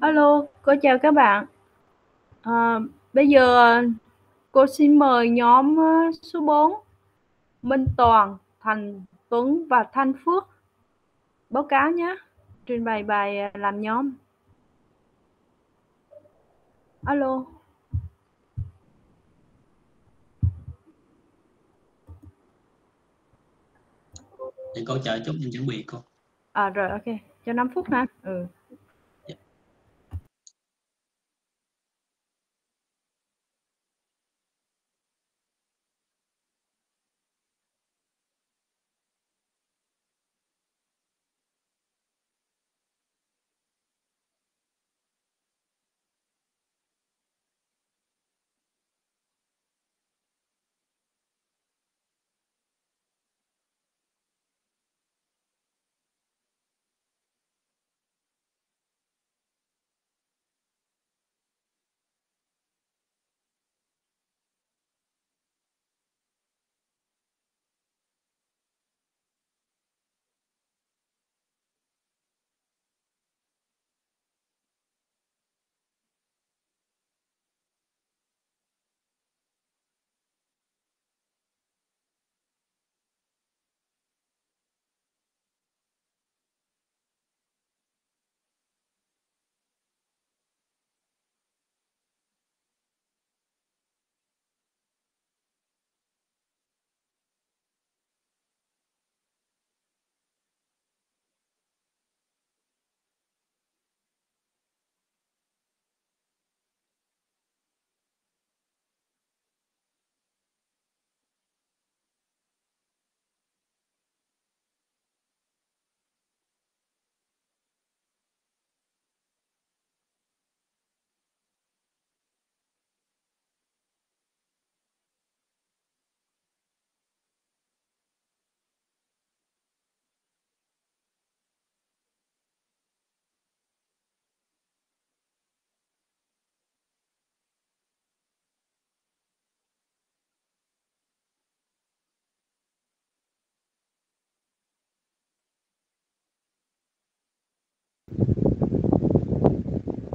Alo, cô chào các bạn. À, bây giờ cô xin mời nhóm số 4 Minh Toàn, Thành Tuấn và Thanh Phước báo cáo nhé. Trình bày bài làm nhóm. Alo. Để cô chờ chút em chuẩn bị cô. À rồi ok, cho 5 phút ha. Ừ.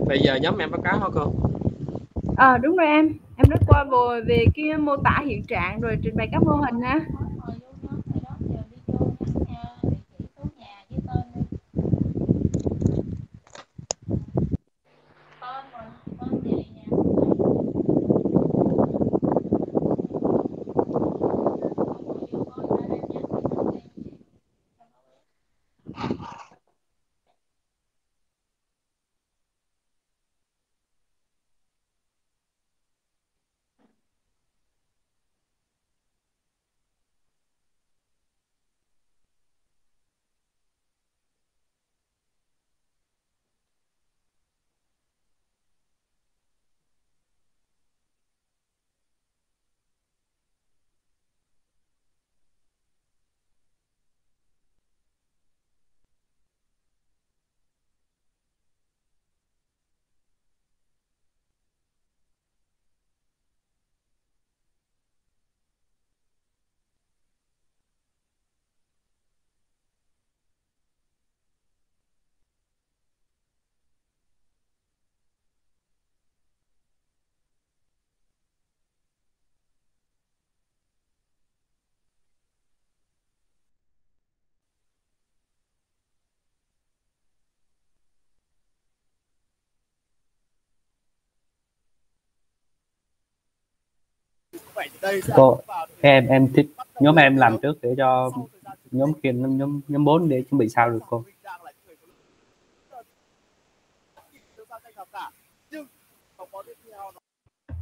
bây giờ nhóm em báo cáo hả cô? À, đúng rồi em. Em đã qua vừa về cái mô tả hiện trạng rồi trình bày các mô hình nha cô em em thích nhóm em làm trước để cho nhóm kia nhóm nhóm bốn để chuẩn bị sao được cô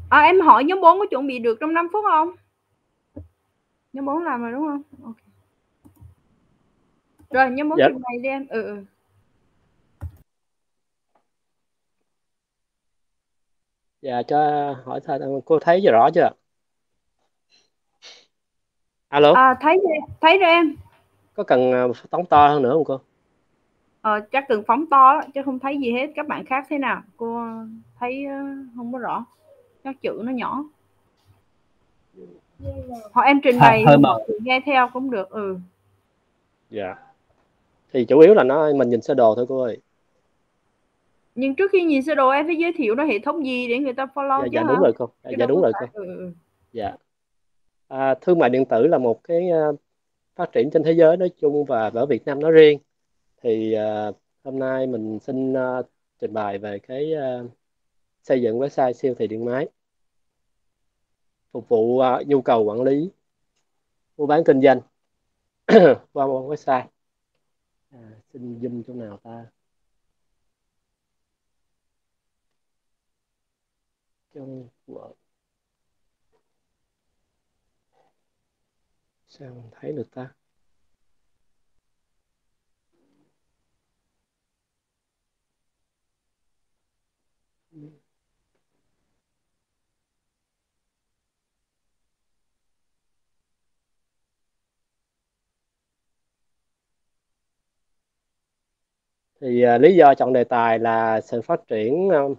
à, em hỏi nhóm 4 có chuẩn bị được trong 5 phút không nhóm 4 làm rồi đúng không okay. rồi nhóm 4 dạ. trình bày đi em ừ, ừ. dạ cho hỏi thật cô thấy rõ chưa alo? À, thấy thấy rồi em. Có cần ờ, phóng to hơn nữa không cô? Ờ, chắc cần phóng to chứ không thấy gì hết. Các bạn khác thế nào? Cô thấy ờ, không có rõ. Các chữ nó nhỏ. Hoặc em trình bày nghe theo cũng được ừ. Dạ. Thì chủ yếu là nó mình nhìn sơ đồ thôi cô ơi. Nhưng trước khi nhìn sơ đồ em phải giới thiệu nó hệ thống gì để người ta follow dạ chứ dạ hả? đúng rồi cô. Dạ, dạ đúng rồi phải- cô. ừ, ừ. dạ à, thương mại điện tử là một cái à, phát triển trên thế giới nói chung và ở Việt Nam nói riêng. Thì à, hôm nay mình xin à, trình bày về cái à, xây dựng website siêu thị điện máy phục vụ à, nhu cầu quản lý mua bán kinh doanh qua một website. À, xin zoom chỗ nào ta? Trong Word. Sao mình thấy được ta? Thì uh, lý do chọn đề tài là sự phát triển uh,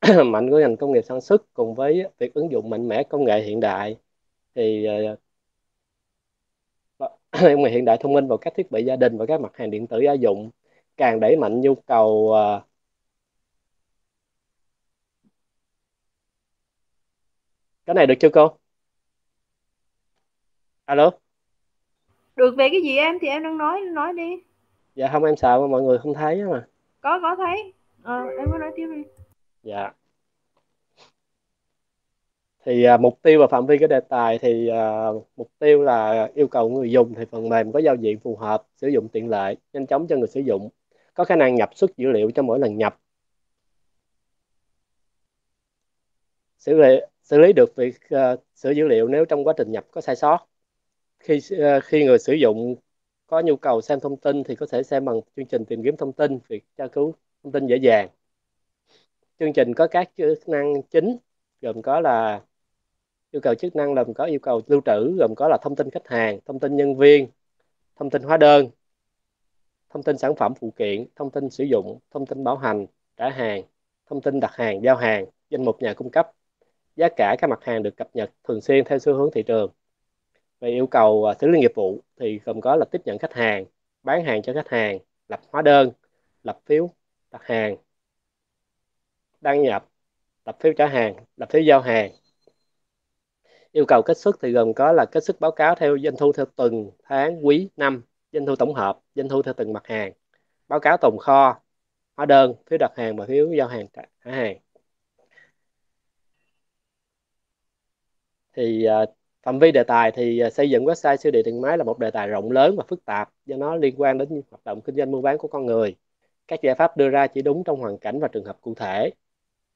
mạnh của ngành công nghiệp sản xuất cùng với việc ứng dụng mạnh mẽ công nghệ hiện đại. Thì uh, công nghệ hiện đại thông minh vào các thiết bị gia đình và các mặt hàng điện tử gia dụng càng đẩy mạnh nhu cầu à, cái này được chưa cô? Alo? Được về cái gì em? Thì em đang nói nói đi. Dạ không em sợ mà mọi người không thấy á mà. Có có thấy. Ờ, em có nói tiếp đi. Dạ thì à, mục tiêu và phạm vi cái đề tài thì à, mục tiêu là yêu cầu người dùng thì phần mềm có giao diện phù hợp sử dụng tiện lợi nhanh chóng cho người sử dụng có khả năng nhập xuất dữ liệu cho mỗi lần nhập. Xử lý xử lý được việc à, sửa dữ liệu nếu trong quá trình nhập có sai sót. Khi à, khi người sử dụng có nhu cầu xem thông tin thì có thể xem bằng chương trình tìm kiếm thông tin việc tra cứu thông tin dễ dàng. Chương trình có các chức năng chính gồm có là yêu cầu chức năng gồm có yêu cầu lưu trữ, gồm có là thông tin khách hàng, thông tin nhân viên, thông tin hóa đơn, thông tin sản phẩm phụ kiện, thông tin sử dụng, thông tin bảo hành, trả hàng, thông tin đặt hàng, giao hàng, danh mục nhà cung cấp. Giá cả các mặt hàng được cập nhật thường xuyên theo xu hướng thị trường. Về yêu cầu à, xử lý nghiệp vụ thì gồm có là tiếp nhận khách hàng, bán hàng cho khách hàng, lập hóa đơn, lập phiếu đặt hàng, đăng nhập, lập phiếu trả hàng, lập phiếu giao hàng yêu cầu kết xuất thì gồm có là kết xuất báo cáo theo doanh thu theo tuần tháng, quý, năm, doanh thu tổng hợp, doanh thu theo từng mặt hàng, báo cáo tồn kho, hóa đơn, phiếu đặt hàng và phiếu giao hàng trả hàng. Thì à, phạm vi đề tài thì à, xây dựng website siêu thị điện máy là một đề tài rộng lớn và phức tạp do nó liên quan đến hoạt động kinh doanh mua bán của con người. Các giải pháp đưa ra chỉ đúng trong hoàn cảnh và trường hợp cụ thể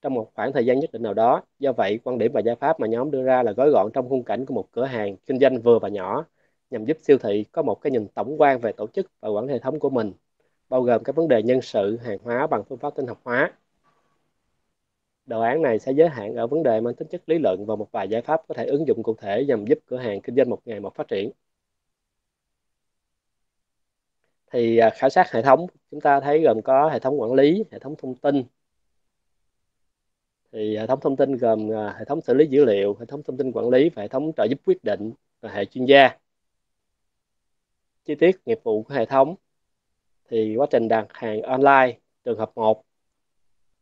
trong một khoảng thời gian nhất định nào đó. Do vậy, quan điểm và giải pháp mà nhóm đưa ra là gói gọn trong khung cảnh của một cửa hàng kinh doanh vừa và nhỏ nhằm giúp siêu thị có một cái nhìn tổng quan về tổ chức và quản lý hệ thống của mình, bao gồm các vấn đề nhân sự, hàng hóa bằng phương pháp tinh học hóa. Đồ án này sẽ giới hạn ở vấn đề mang tính chất lý luận và một vài giải pháp có thể ứng dụng cụ thể nhằm giúp cửa hàng kinh doanh một ngày một phát triển. Thì à, khảo sát hệ thống chúng ta thấy gồm có hệ thống quản lý, hệ thống thông tin, thì hệ thống thông tin gồm à, hệ thống xử lý dữ liệu, hệ thống thông tin quản lý và hệ thống trợ giúp quyết định và hệ chuyên gia. Chi tiết nghiệp vụ của hệ thống. Thì quá trình đặt hàng online, trường hợp 1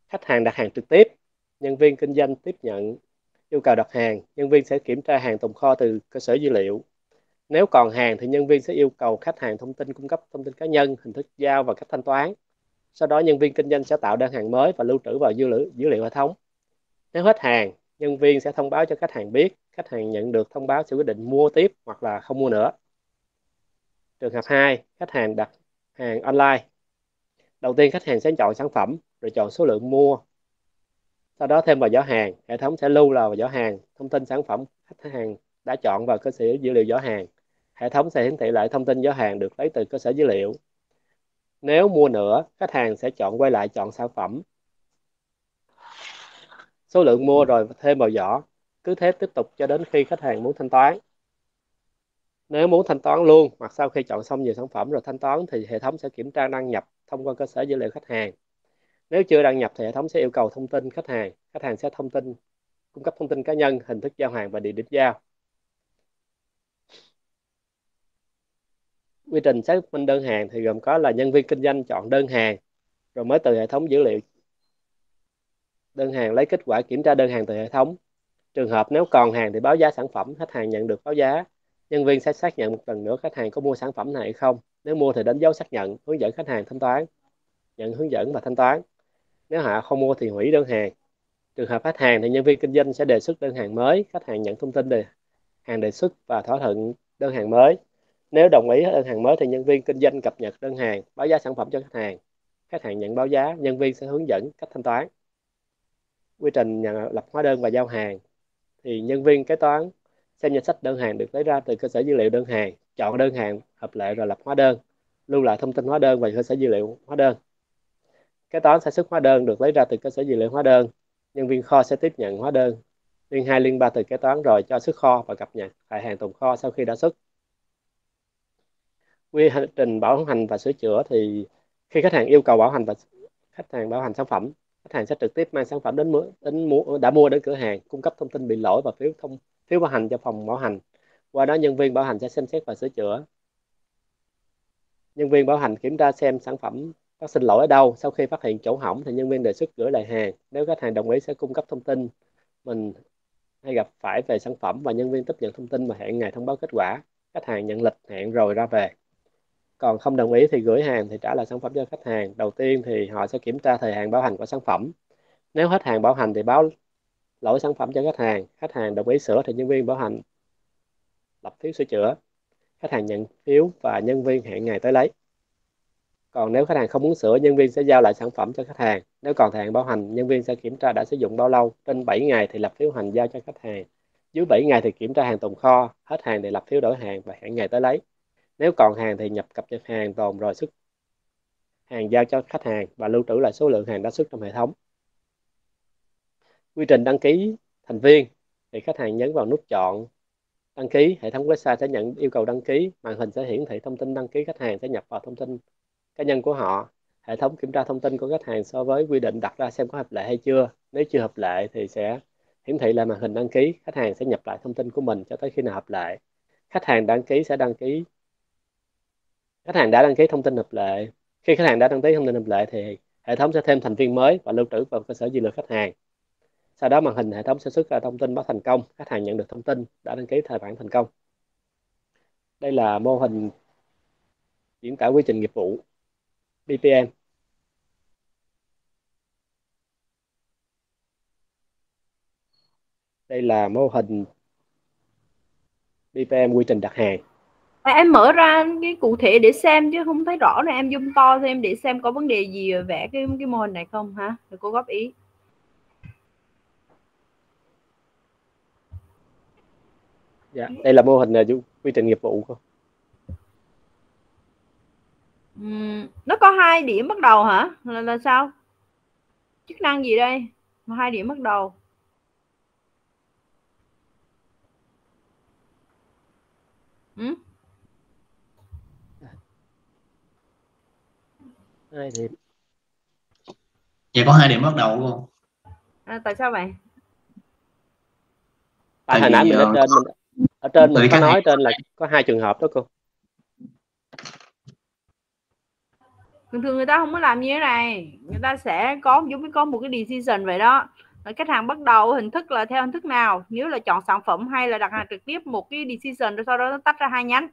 khách hàng đặt hàng trực tiếp, nhân viên kinh doanh tiếp nhận yêu cầu đặt hàng, nhân viên sẽ kiểm tra hàng tồn kho từ cơ sở dữ liệu. Nếu còn hàng thì nhân viên sẽ yêu cầu khách hàng thông tin cung cấp thông tin cá nhân, hình thức giao và cách thanh toán. Sau đó nhân viên kinh doanh sẽ tạo đơn hàng mới và lưu trữ vào dữ liệu dữ liệu hệ thống nếu hết hàng, nhân viên sẽ thông báo cho khách hàng biết, khách hàng nhận được thông báo sẽ quyết định mua tiếp hoặc là không mua nữa. Trường hợp 2, khách hàng đặt hàng online. Đầu tiên khách hàng sẽ chọn sản phẩm, rồi chọn số lượng mua. Sau đó thêm vào giỏ hàng, hệ thống sẽ lưu vào giỏ hàng, thông tin sản phẩm khách hàng đã chọn vào cơ sở dữ liệu giỏ hàng. Hệ thống sẽ hiển thị lại thông tin giỏ hàng được lấy từ cơ sở dữ liệu. Nếu mua nữa, khách hàng sẽ chọn quay lại chọn sản phẩm số lượng mua rồi thêm vào giỏ. Cứ thế tiếp tục cho đến khi khách hàng muốn thanh toán. Nếu muốn thanh toán luôn hoặc sau khi chọn xong nhiều sản phẩm rồi thanh toán thì hệ thống sẽ kiểm tra đăng nhập thông qua cơ sở dữ liệu khách hàng. Nếu chưa đăng nhập thì hệ thống sẽ yêu cầu thông tin khách hàng. Khách hàng sẽ thông tin, cung cấp thông tin cá nhân, hình thức giao hàng và địa điểm giao. Quy trình xác minh đơn hàng thì gồm có là nhân viên kinh doanh chọn đơn hàng, rồi mới từ hệ thống dữ liệu đơn hàng lấy kết quả kiểm tra đơn hàng từ hệ thống. Trường hợp nếu còn hàng thì báo giá sản phẩm, khách hàng nhận được báo giá. Nhân viên sẽ xác nhận một lần nữa khách hàng có mua sản phẩm này hay không. Nếu mua thì đánh dấu xác nhận, hướng dẫn khách hàng thanh toán. Nhận hướng dẫn và thanh toán. Nếu họ không mua thì hủy đơn hàng. Trường hợp khách hàng thì nhân viên kinh doanh sẽ đề xuất đơn hàng mới, khách hàng nhận thông tin đề, hàng đề xuất và thỏa thuận đơn hàng mới. Nếu đồng ý đơn hàng mới thì nhân viên kinh doanh cập nhật đơn hàng, báo giá sản phẩm cho khách hàng. Khách hàng nhận báo giá, nhân viên sẽ hướng dẫn cách thanh toán quy trình nhận lập hóa đơn và giao hàng, thì nhân viên kế toán xem danh sách đơn hàng được lấy ra từ cơ sở dữ liệu đơn hàng, chọn đơn hàng hợp lệ rồi lập hóa đơn, lưu lại thông tin hóa đơn và cơ sở dữ liệu hóa đơn. Kế toán sẽ xuất hóa đơn được lấy ra từ cơ sở dữ liệu hóa đơn, nhân viên kho sẽ tiếp nhận hóa đơn. Liên hai, liên ba từ kế toán rồi cho xuất kho và cập nhật tại hàng tồn kho sau khi đã xuất. Quy trình bảo hành và sửa chữa thì khi khách hàng yêu cầu bảo hành và khách hàng bảo hành sản phẩm khách hàng sẽ trực tiếp mang sản phẩm đến mua, đến mua đã mua đến cửa hàng cung cấp thông tin bị lỗi và phiếu thông phiếu bảo hành cho phòng bảo hành. Qua đó nhân viên bảo hành sẽ xem xét và sửa chữa. Nhân viên bảo hành kiểm tra xem sản phẩm phát sinh lỗi ở đâu. Sau khi phát hiện chỗ hỏng thì nhân viên đề xuất gửi lại hàng. Nếu khách hàng đồng ý sẽ cung cấp thông tin mình hay gặp phải về sản phẩm và nhân viên tiếp nhận thông tin và hẹn ngày thông báo kết quả. Khách hàng nhận lịch hẹn rồi ra về còn không đồng ý thì gửi hàng thì trả lại sản phẩm cho khách hàng. Đầu tiên thì họ sẽ kiểm tra thời hạn bảo hành của sản phẩm. Nếu hết hàng bảo hành thì báo lỗi sản phẩm cho khách hàng. Khách hàng đồng ý sửa thì nhân viên bảo hành lập phiếu sửa chữa. Khách hàng nhận phiếu và nhân viên hẹn ngày tới lấy. Còn nếu khách hàng không muốn sửa, nhân viên sẽ giao lại sản phẩm cho khách hàng. Nếu còn thời hạn bảo hành, nhân viên sẽ kiểm tra đã sử dụng bao lâu. Trên 7 ngày thì lập phiếu hành giao cho khách hàng. Dưới 7 ngày thì kiểm tra hàng tồn kho. Hết hàng thì lập phiếu đổi hàng và hẹn ngày tới lấy nếu còn hàng thì nhập cập nhật hàng tồn rồi xuất hàng giao cho khách hàng và lưu trữ lại số lượng hàng đã xuất trong hệ thống. Quy trình đăng ký thành viên thì khách hàng nhấn vào nút chọn đăng ký, hệ thống website sẽ nhận yêu cầu đăng ký, màn hình sẽ hiển thị thông tin đăng ký khách hàng sẽ nhập vào thông tin cá nhân của họ. Hệ thống kiểm tra thông tin của khách hàng so với quy định đặt ra xem có hợp lệ hay chưa. Nếu chưa hợp lệ thì sẽ hiển thị lại màn hình đăng ký, khách hàng sẽ nhập lại thông tin của mình cho tới khi nào hợp lệ. Khách hàng đăng ký sẽ đăng ký khách hàng đã đăng ký thông tin hợp lệ. Khi khách hàng đã đăng ký thông tin hợp lệ thì hệ thống sẽ thêm thành viên mới và lưu trữ vào cơ sở dữ liệu khách hàng. Sau đó màn hình hệ thống sẽ xuất ra thông tin báo thành công. Khách hàng nhận được thông tin, đã đăng ký tài khoản thành công. Đây là mô hình diễn tả quy trình nghiệp vụ BPM đây là mô hình BPM quy trình đặt hàng. À, em mở ra cái cụ thể để xem chứ không thấy rõ này em zoom to thêm để xem có vấn đề gì vẽ cái cái mô hình này không hả? Để cô góp ý. Dạ, đây là mô hình là quy trình nghiệp vụ không? Uhm, nó có hai điểm bắt đầu hả? Là, là sao? Chức năng gì đây? Hai điểm bắt đầu. Ừ? Hai điểm vậy có hai điểm bắt đầu không à, tại sao vậy? Tại hồi nãy mình ở ờ, trên mình ở trên mình có nói trên là có hai trường hợp đó cô. Thường thường người ta không có làm như thế này. Người ta sẽ có giống như có một cái decision vậy đó. Khách hàng bắt đầu hình thức là theo hình thức nào? Nếu là chọn sản phẩm hay là đặt hàng trực tiếp một cái decision rồi sau đó nó tách ra hai nhánh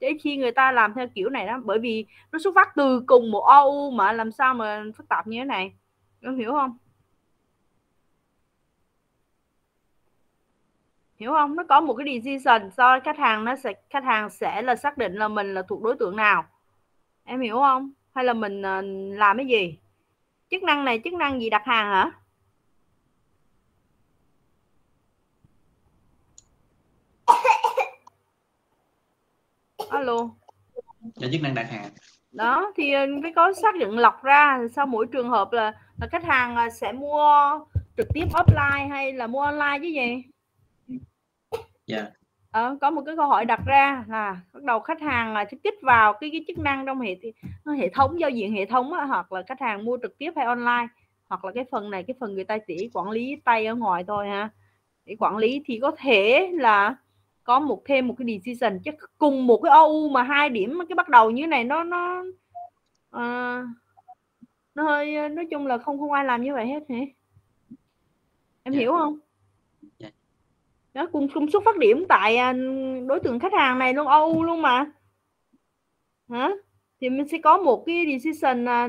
để khi người ta làm theo kiểu này đó, bởi vì nó xuất phát từ cùng một OU mà làm sao mà phức tạp như thế này. Em hiểu không? Hiểu không? Nó có một cái decision do khách hàng nó sẽ, khách hàng sẽ là xác định là mình là thuộc đối tượng nào. Em hiểu không? Hay là mình ờ, làm cái gì? Chức năng này, chức năng gì đặt hàng hả? Alo. Cho chức năng đặt hàng đó thì ờ, phải có xác định lọc ra sau mỗi trường hợp là, là khách hàng ờ, sẽ mua trực tiếp offline hay là mua online chứ gì? Dạ. Yeah. ờ, có một cái câu hỏi đặt ra là bắt đầu khách hàng là kích vào cái cái chức năng trong hệ hệ thống giao diện hệ thống á, hoặc là khách hàng mua trực tiếp hay online hoặc là cái phần này cái phần người ta chỉ quản lý tay ở ngoài thôi ha. Để quản lý thì có thể là có một thêm một cái decision chứ cùng một cái OU mà hai điểm cái bắt đầu như này nó nó uh, nó hơi nói chung là không không ai làm như vậy hết hả? Em Dạ. hiểu không? Dạ. đó cùng cùng xuất phát điểm tại à, đối tượng khách hàng này luôn OU luôn mà. Hả? Thì mình sẽ có một cái decision à,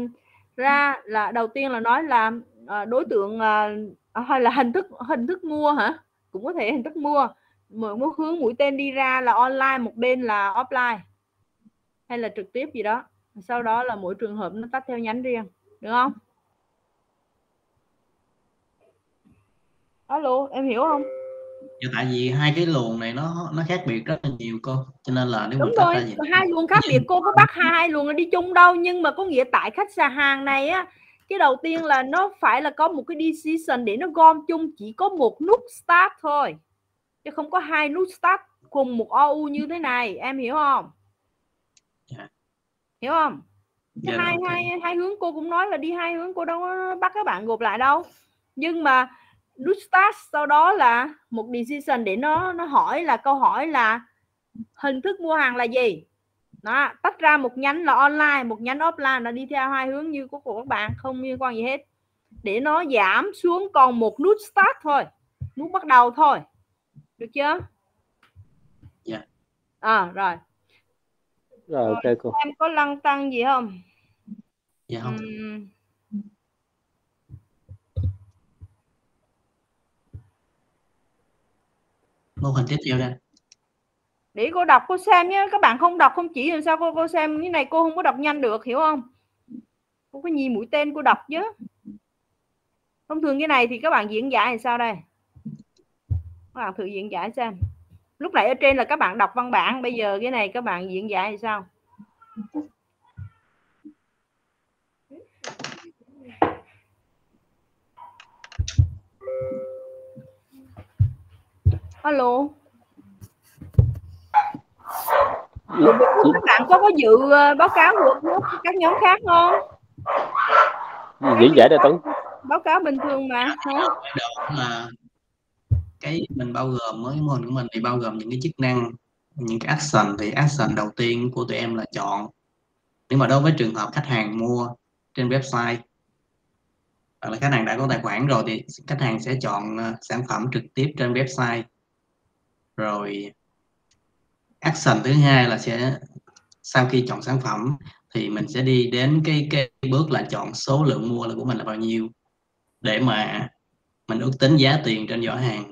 ra là đầu tiên là nói là à, đối tượng hay là hình thức hình thức mua hả? Cũng có thể hình thức mua một một hướng mũi tên đi ra là online một bên là offline hay là trực tiếp gì đó. Sau đó là mỗi trường hợp nó tách theo nhánh riêng được không? Alo em hiểu không? Dạ, tại vì hai cái luồng này nó nó khác biệt rất là nhiều cô. Cho nên là nếu đúng rồi ra hai luồng khác biệt cô có bắt hai hai luồng đi chung đâu. Nhưng mà có nghĩa tại khách sạn hàng này á cái đầu tiên là nó phải là có một cái decision để nó gom chung chỉ có một nút start thôi chứ không có hai nút start cùng một OU như thế này em hiểu không? Dạ. hiểu không? Dạ, Cái hai ok. hai hai hướng cô cũng nói là đi hai hướng cô đâu có bắt các bạn gộp lại đâu. Nhưng mà nút start sau đó là một decision để nó nó hỏi là câu hỏi là hình thức mua hàng là gì? Đó tách ra một nhánh là online một nhánh offline là đi theo hai hướng như của của các bạn không liên quan gì hết. Để nó giảm xuống còn một nút start thôi nút bắt đầu thôi được chưa? Dạ. à rồi. Rồi ok cô. em có lăng tăng gì không? Dạ không. Ừm, mô hình tiếp theo ra để cô đọc cô xem nhé. Các bạn không đọc không chỉ làm sao cô cô xem. Cái này cô không có đọc nhanh được hiểu không? Cô có nhìn mũi tên cô đọc chứ. Thông thường cái này thì các bạn diễn giải thì sao đây các bạn thử diễn giải xem. Lúc nãy ở trên là các bạn đọc văn bản bây giờ cái này các bạn diễn giải thì sao? Alo. Các bạn có có dự ờ, báo cáo của các nhóm khác không? Diễn giải đây Tuấn báo cáo bình thường mà hả? Cái mình bao gồm mới mô hình của mình thì bao gồm những cái chức năng, những cái action. Thì action đầu tiên của tụi em là chọn, Nếu mà đối với trường hợp khách hàng mua trên website, hoặc là khách hàng đã có tài khoản rồi thì khách hàng sẽ chọn ờ, sản phẩm trực tiếp trên website. Rồi action thứ hai là sẽ, sau khi chọn sản phẩm thì mình sẽ đi đến cái cái bước là chọn số lượng mua là của mình là bao nhiêu, để mà mình ước tính giá tiền trên giỏ hàng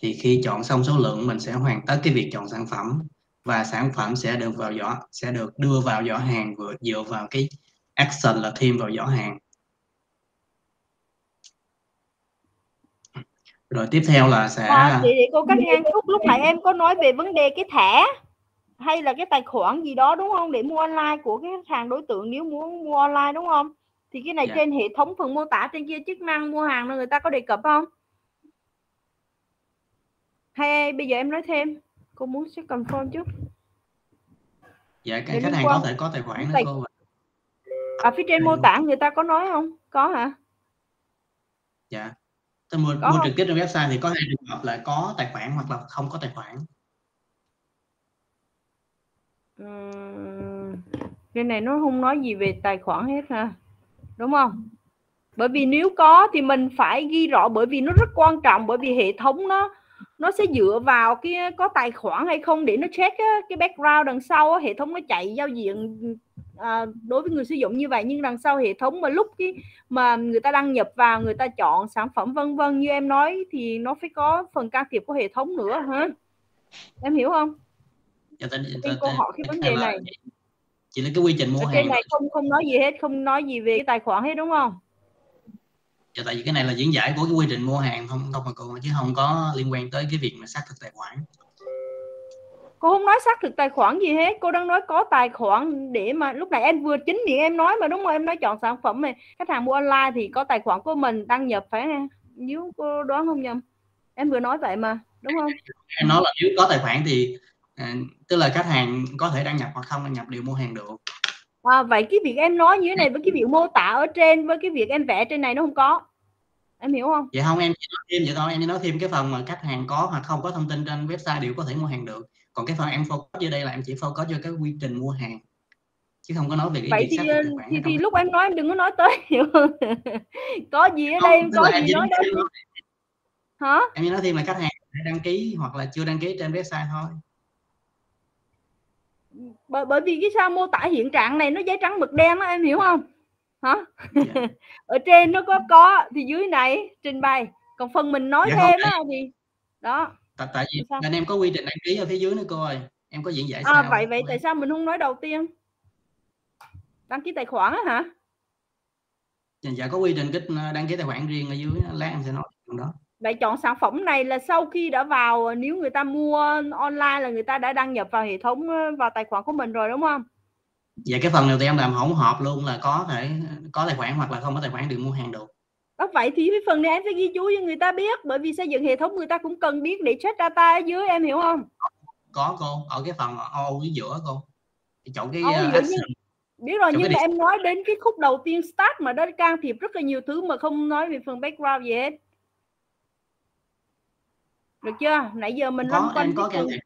thì khi chọn xong số lượng mình sẽ hoàn tất cái việc chọn sản phẩm. Và sản phẩm sẽ được vào giỏ sẽ được đưa vào giỏ hàng vừa dựa vào cái action là thêm vào giỏ hàng. Rồi tiếp theo là sẽ À, để, để cô cắt ngang chút lúc nãy em có nói về vấn đề cái thẻ hay là cái tài khoản gì đó đúng không? Để mua online của cái khách hàng đối tượng nếu muốn mua online đúng không? Thì cái này Dạ. trên hệ thống phần mô tả trên kia chức năng mua hàng là người ta có đề cập không hay bây giờ em nói thêm. Cô muốn sẽ confirm chút dạ cái khách hàng có thể có tài khoản đó cô? Ở phía trên mô tả người ta có nói không? Có hả? Dạ. Tôi mua, Có mua không? trực tiếp trên website thì có hai trường hợp là có tài khoản hoặc là không có tài khoản. Ừm, cái này nó không nói gì về tài khoản hết ha đúng không? Bởi vì nếu có thì mình phải ghi rõ bởi vì nó rất quan trọng bởi vì hệ thống nó nó sẽ dựa vào cái có tài khoản hay không để nó check á, cái background đằng sau á, hệ thống nó chạy giao diện à, đối với người sử dụng như vậy. Nhưng đằng sau hệ thống mà lúc cái mà người ta đăng nhập vào người ta chọn sản phẩm vân vân như em nói thì nó phải có phần can thiệp của hệ thống nữa hả? Em hiểu không? Nên cô hỏi cái vấn đề này. chỉ là cái quy trình mua hàng. này không không nói gì hết không nói gì về cái tài khoản hết đúng không dạ, tại vì cái này là diễn giải của cái quy trình mua hàng không không mà cô chứ không có liên quan tới cái việc mà xác thực tài khoản. Cô không nói xác thực tài khoản gì hết cô đang nói có tài khoản để mà lúc này em vừa chính miệng em nói mà đúng không? Em nói chọn sản phẩm này khách hàng mua online thì có tài khoản của mình đăng nhập phải không? nếu cô đoán không nhầm em vừa nói vậy mà đúng không? Em nói là nếu có tài khoản thì à, tức là khách hàng có thể đăng nhập hoặc không đăng nhập đều mua hàng được à, vậy cái việc em nói như thế này với cái việc mô tả ở trên với cái việc em vẽ trên này nó không có. Em hiểu không? Vậy không em chỉ nói thêm vậy thôi em chỉ nói thêm cái phần mà khách hàng có hoặc không có thông tin trên website đều có thể mua hàng được. Còn cái phần em focus vô đây là em chỉ focus vô cái quy trình mua hàng chứ không có nói về cái vậy thì thì, thì không. lúc em nói em đừng có nói tới. Hiểu không có gì ở Không, đây tức có em gì chỉ nói đâu. hả? Em chỉ nói thêm là khách hàng đã đăng ký hoặc là chưa đăng ký trên website thôi bởi, bởi vì cái sao mô tả hiện trạng này nó giấy trắng mực đen đó em hiểu không? Hả? Dạ. ở trên nó có có thì dưới này trình bày. Còn phần mình nói Dạ thêm á thì đó. Tại, tại vì Sao? bên em có quy trình đăng ký ở phía dưới nữa cô ơi. Em có diễn giải à sao vậy vậy tại sao mình không nói đầu tiên? Đăng ký tài khoản á hả? Dạ, dạ có quy trình kích đăng ký tài khoản riêng ở dưới lát em sẽ nói chuyện đó vậy chọn sản phẩm này là sau khi đã vào nếu người ta mua online là người ta đã đăng nhập vào hệ thống ờ, vào tài khoản của mình rồi đúng không? Dạ cái phần này thì em làm hỗn hợp luôn là có thể có tài khoản hoặc là không có tài khoản được mua hàng được. Đó vậy thì cái phần này em phải ghi chú cho người ta biết bởi vì xây dựng hệ thống người ta cũng cần biết để check data ở dưới em hiểu không? Có cô. Ở cái phần ô ở giữa cô. Chọn cái Ô, uh, action. Biết rồi nhưng mà em nói đến cái khúc đầu tiên start mà đó can thiệp rất là nhiều thứ mà không nói về phần background gì hết được chưa? Nãy giờ mình có quanh có cái can thiệp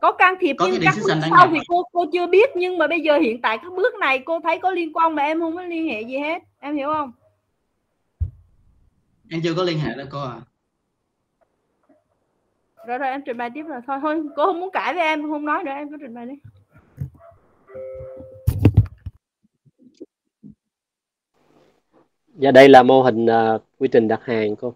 có can thiệp Có nhưng các bước sau nhập thì rồi. cô cô chưa biết nhưng mà bây giờ hiện tại các bước này cô thấy có liên quan mà em không có liên hệ gì hết. Em hiểu không? Em chưa có liên hệ đâu cô à. Rồi rồi em trình bày tiếp rồi. Thôi thôi cô không muốn cãi với em không nói nữa em cứ trình bày đi. Và đây là mô hình à, quy trình đặt hàng cô.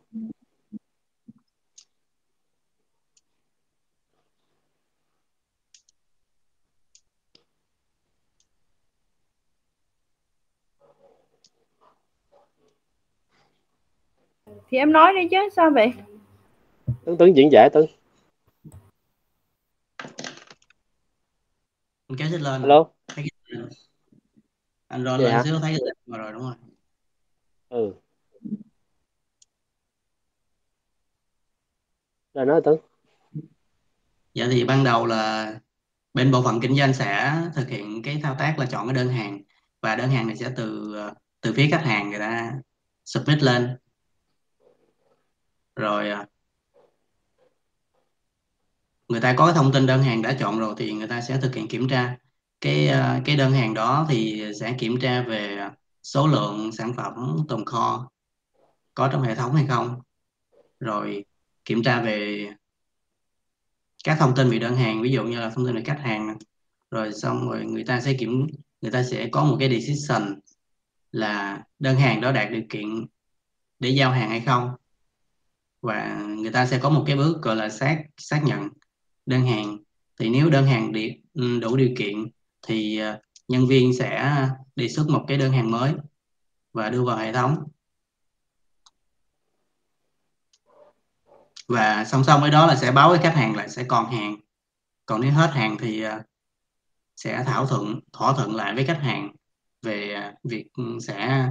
Thì em nói đi chứ sao vậy Tuấn Tuấn diễn giải Tuấn. anh kéo xích lên Hello. anh rồi Dạ. lên xíu thấy cái mà rồi đúng rồi Ừ. Rồi nói Tuấn. Dạ thì ban đầu là bên bộ phận kinh doanh sẽ thực hiện cái thao tác là chọn cái đơn hàng và đơn hàng này sẽ từ ờ, từ phía khách hàng người ta submit lên rồi à, người ta có cái thông tin đơn hàng đã chọn rồi thì người ta sẽ thực hiện kiểm tra. Cái à, cái đơn hàng đó thì sẽ kiểm tra về số lượng sản phẩm tồn kho có trong hệ thống hay không. Rồi kiểm tra về các thông tin về đơn hàng, ví dụ như là thông tin về khách hàng rồi xong rồi người ta sẽ kiểm, người ta sẽ có một cái decision là đơn hàng đó đạt điều kiện để giao hàng hay không và người ta sẽ có một cái bước gọi là xác xác nhận đơn hàng. Thì nếu đơn hàng đi, ừ, đủ điều kiện thì ờ, nhân viên sẽ đề xuất một cái đơn hàng mới và đưa vào hệ thống. Và song song với đó là sẽ báo với khách hàng là sẽ còn hàng. Còn nếu hết hàng thì ờ, sẽ thảo thuận thỏa thuận lại với khách hàng về ờ, việc ừ, sẽ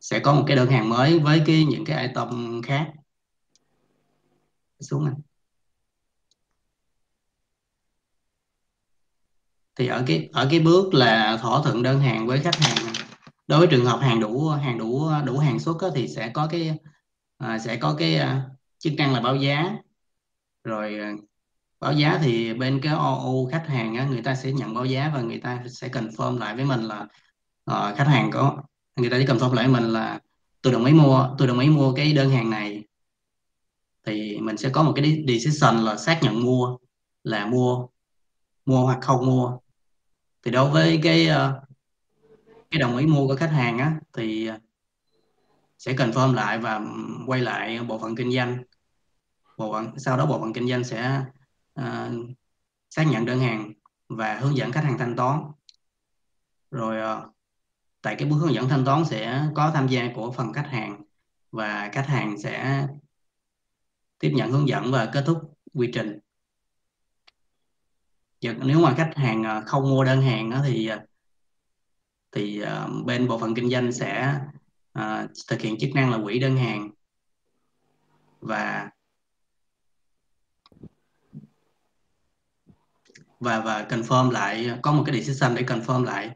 sẽ có một cái đơn hàng mới với cái những cái item khác xuống này thì ở cái ở cái bước là thỏa thuận đơn hàng với khách hàng đối với trường hợp hàng đủ hàng đủ đủ hàng xuất á, thì sẽ có cái à, sẽ có cái à, chức năng là báo giá. Rồi à, báo giá thì bên cái OU khách hàng á, người ta sẽ nhận báo giá và người ta sẽ confirm lại với mình là à, khách hàng có người ta sẽ confirm lại với mình là tôi đồng ý mua tôi đồng ý mua cái đơn hàng này thì mình sẽ có một cái decision là xác nhận mua là mua mua hoặc không mua. Thì đối với cái ờ, cái đồng ý mua của khách hàng á thì ờ, sẽ confirm lại và ừ, quay lại bộ phận kinh doanh. Bộ phận sau đó bộ phận kinh doanh sẽ uh, xác nhận đơn hàng và hướng dẫn khách hàng thanh toán. Rồi uh, tại cái bước hướng dẫn thanh toán sẽ có tham gia của phần khách hàng và khách hàng sẽ tiếp nhận hướng dẫn và kết thúc quy trình. Giờ nếu mà khách hàng à, không mua đơn hàng thì à, thì à, bên bộ phận kinh doanh sẽ thực hiện chức năng là hủy đơn hàng và và và confirm lại, có một cái decision để confirm lại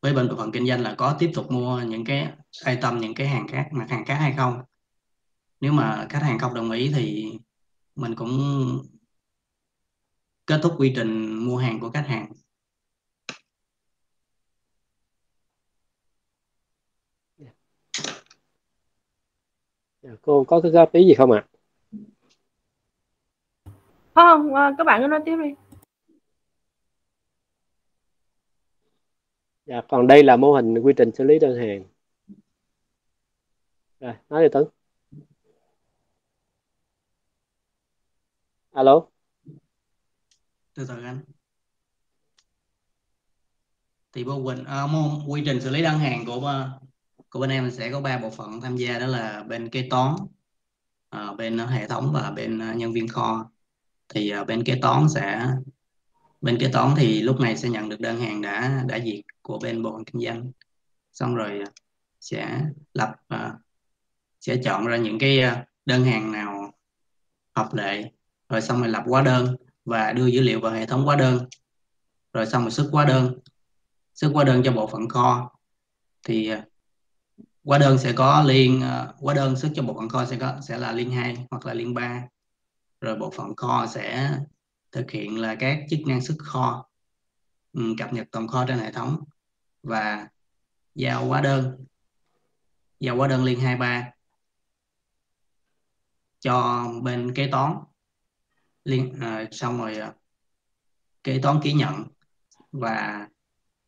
với bên bộ phận kinh doanh là có tiếp tục mua những cái item, những cái hàng khác, mặt hàng khác hay không nếu mà khách hàng không đồng ý thì mình cũng kết thúc quy trình mua hàng của khách hàng Dạ, cô có cái góp ý gì không ạ? Không, à, các bạn cứ nói tiếp đi. Dạ, còn đây là mô hình quy trình xử lý đơn hàng. Rồi, nói đi Tuấn. Alo. từ từ anh. Thì bộ quỳnh à, môn quy trình xử lý đơn hàng của ờ, của bên em sẽ có ba bộ phận tham gia đó là bên kế toán à, bên hệ thống và bên ờ, nhân viên kho. Thì à, bên kế toán sẽ bên kế toán thì lúc này sẽ nhận được đơn hàng đã đã duyệt của bên bộ phận kinh doanh. Xong rồi sẽ lập à, sẽ chọn ra những cái đơn hàng nào hợp lệ rồi xong rồi lập hóa đơn và đưa dữ liệu vào hệ thống hóa đơn. Rồi xong rồi xuất hóa đơn. Xuất hóa đơn cho bộ phận kho. Thì à, hóa đơn sẽ có liên à, hóa đơn xuất cho bộ phận kho sẽ có, sẽ là liên 2 hoặc là liên 3 rồi bộ phận kho sẽ thực hiện là các chức năng xuất kho. Ừ, cập nhật tồn kho trên hệ thống và giao hóa đơn. Giao hóa đơn liên 2 3 cho bên kế toán liên à, xong rồi à, kế toán ký nhận và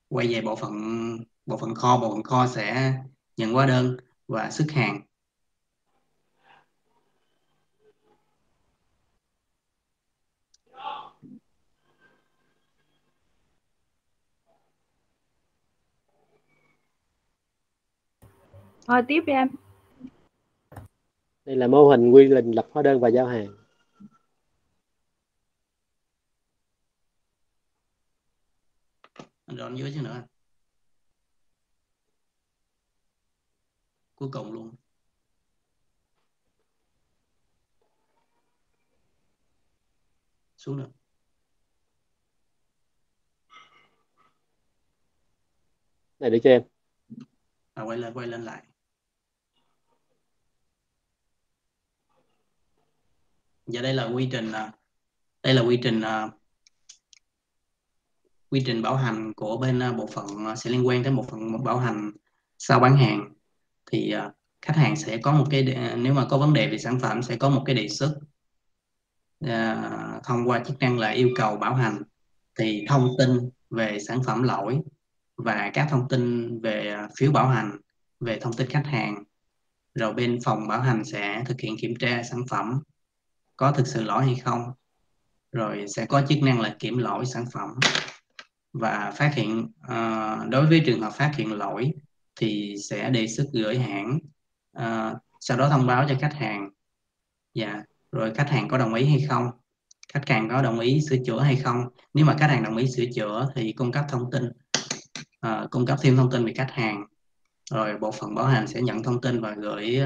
quay về bộ phận bộ phận kho bộ phận kho sẽ nhận hóa đơn và xuất hàng Rồi tiếp đi em. Đây là mô hình quy trình lập hóa đơn và giao hàng. anh rồi anh dưới chứ nữa. Cuối cùng luôn. Xuống được Này được cho em. à, quay lên quay lên lại. Giờ đây là quy trình à, đây là quy trình à, quy trình bảo hành của bên à, bộ phận à, sẽ liên quan tới bộ phận bảo hành sau bán hàng. Thì à, khách hàng sẽ có một cái đề- nếu mà có vấn đề về sản phẩm sẽ có một cái đề xuất à, thông qua chức năng là yêu cầu bảo hành. Thì thông tin về sản phẩm lỗi và các thông tin về phiếu bảo hành về thông tin khách hàng. Rồi bên phòng bảo hành sẽ thực hiện kiểm tra sản phẩm có thực sự lỗi hay không. Rồi sẽ có chức năng là kiểm lỗi sản phẩm và phát hiện uh, đối với trường hợp phát hiện lỗi thì sẽ đề xuất gửi hãng uh, sau đó thông báo cho khách hàng. Dạ rồi khách hàng có đồng ý hay không? Khách hàng có đồng ý sửa chữa hay không? Nếu mà khách hàng đồng ý sửa chữa thì cung cấp thông tin uh, cung cấp thêm thông tin về khách hàng. Rồi bộ phận bảo hành sẽ nhận thông tin và gửi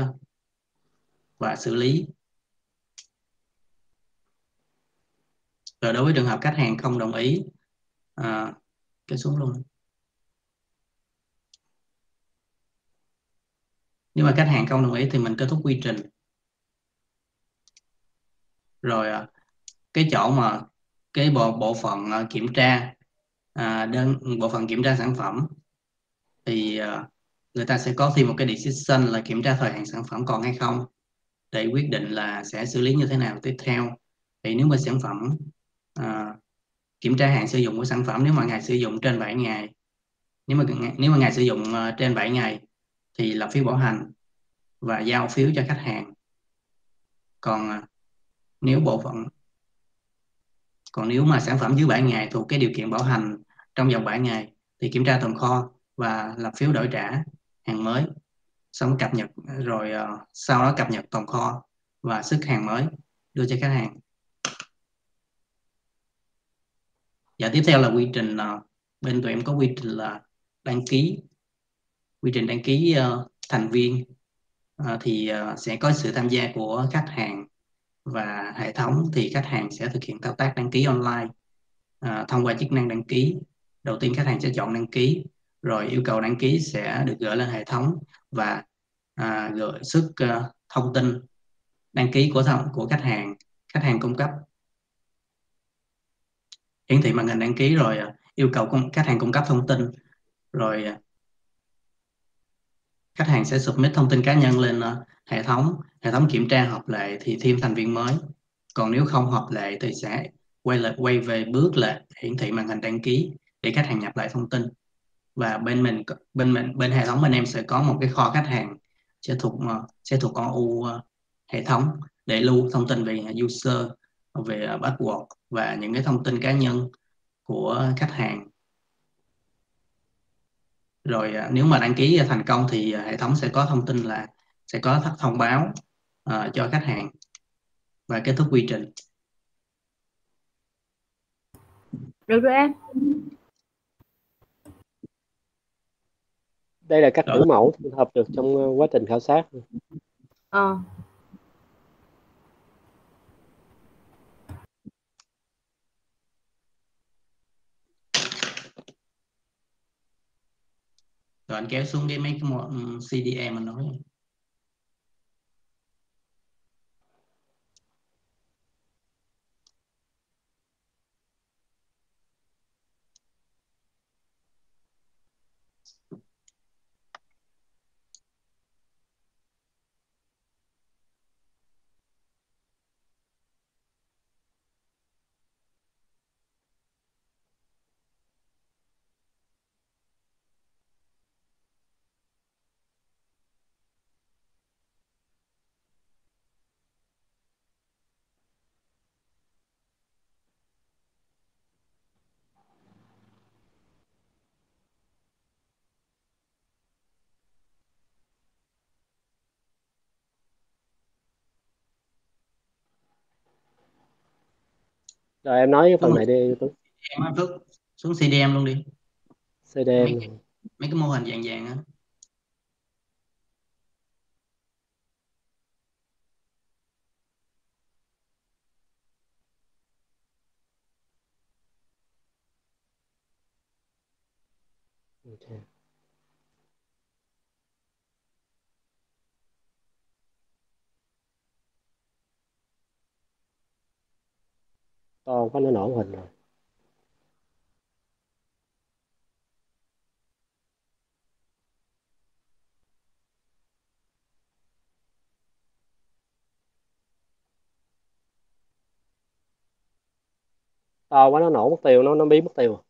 và xử lý. Rồi đối với trường hợp khách hàng không đồng ý à, cái xuống luôn. Nếu mà khách hàng không đồng ý thì mình kết thúc quy trình. Rồi à, cái chỗ mà cái bộ bộ phận à, kiểm tra à, đơn bộ phận kiểm tra sản phẩm thì à, người ta sẽ có thêm một cái decision là kiểm tra thời hạn sản phẩm còn hay không để quyết định là sẽ xử lý như thế nào tiếp theo. Thì nếu mà sản phẩm à, kiểm tra hạn sử dụng của sản phẩm nếu mà ngày sử dụng trên 7 ngày. Nếu mà nếu mà ngày sử dụng ờ, trên 7 ngày thì lập phiếu bảo hành và giao phiếu cho khách hàng. Còn ờ, nếu bộ phận, còn nếu mà sản phẩm dưới 7 ngày thuộc cái điều kiện bảo hành trong vòng 7 ngày thì kiểm tra tồn kho và lập phiếu đổi trả hàng mới. Xong cập nhật, rồi ờ, sau đó cập nhật tồn kho và sức hàng mới đưa cho khách hàng. Và tiếp theo là quy trình là bên tụi em có quy trình là đăng ký quy trình đăng ký uh, thành viên. Uh, thì uh, sẽ có sự tham gia của khách hàng và hệ thống thì khách hàng sẽ thực hiện thao tác đăng ký online. Uh, thông qua chức năng đăng ký đầu tiên khách hàng sẽ chọn đăng ký rồi yêu cầu đăng ký sẽ được gửi lên hệ thống và uh, gửi xuất uh, thông tin đăng ký của thông, của khách hàng. Khách hàng cung cấp hiển thị màn hình đăng ký rồi à, yêu cầu khách hàng cung cấp thông tin. Rồi à, khách hàng sẽ submit thông tin cá nhân lên à, hệ thống. Hệ thống kiểm tra hợp lệ thì thêm thành viên mới. Còn nếu không hợp lệ thì sẽ quay lại, quay về bước là hiển thị màn hình đăng ký để khách hàng nhập lại thông tin. Và bên mình bên mình, bên hệ thống bên em sẽ có một cái kho khách hàng sẽ thuộc sẽ thuộc con u hệ thống để lưu thông tin về user về password và những cái thông tin cá nhân của khách hàng. Rồi ờ, nếu mà đăng ký thành công thì hệ thống sẽ có thông tin là sẽ có thông báo uh, cho khách hàng và kết thúc quy trình. Được rồi em? Đây là các kiểu mẫu thu thập được trong ờ, quá trình khảo sát. Ờ rồi anh kéo xuống cái mấy cái một ừ, CDM mình nói. Rồi em nói cái phần này đi Tuấn em áp Phước. Xuống CDM luôn đi. CDM mấy cái, mấy cái mô hình dạng dạng á. Okay. To quá, nó nổ hình rồi. To quá, nó nổ mất tiêu, nó nó biến mất tiêu.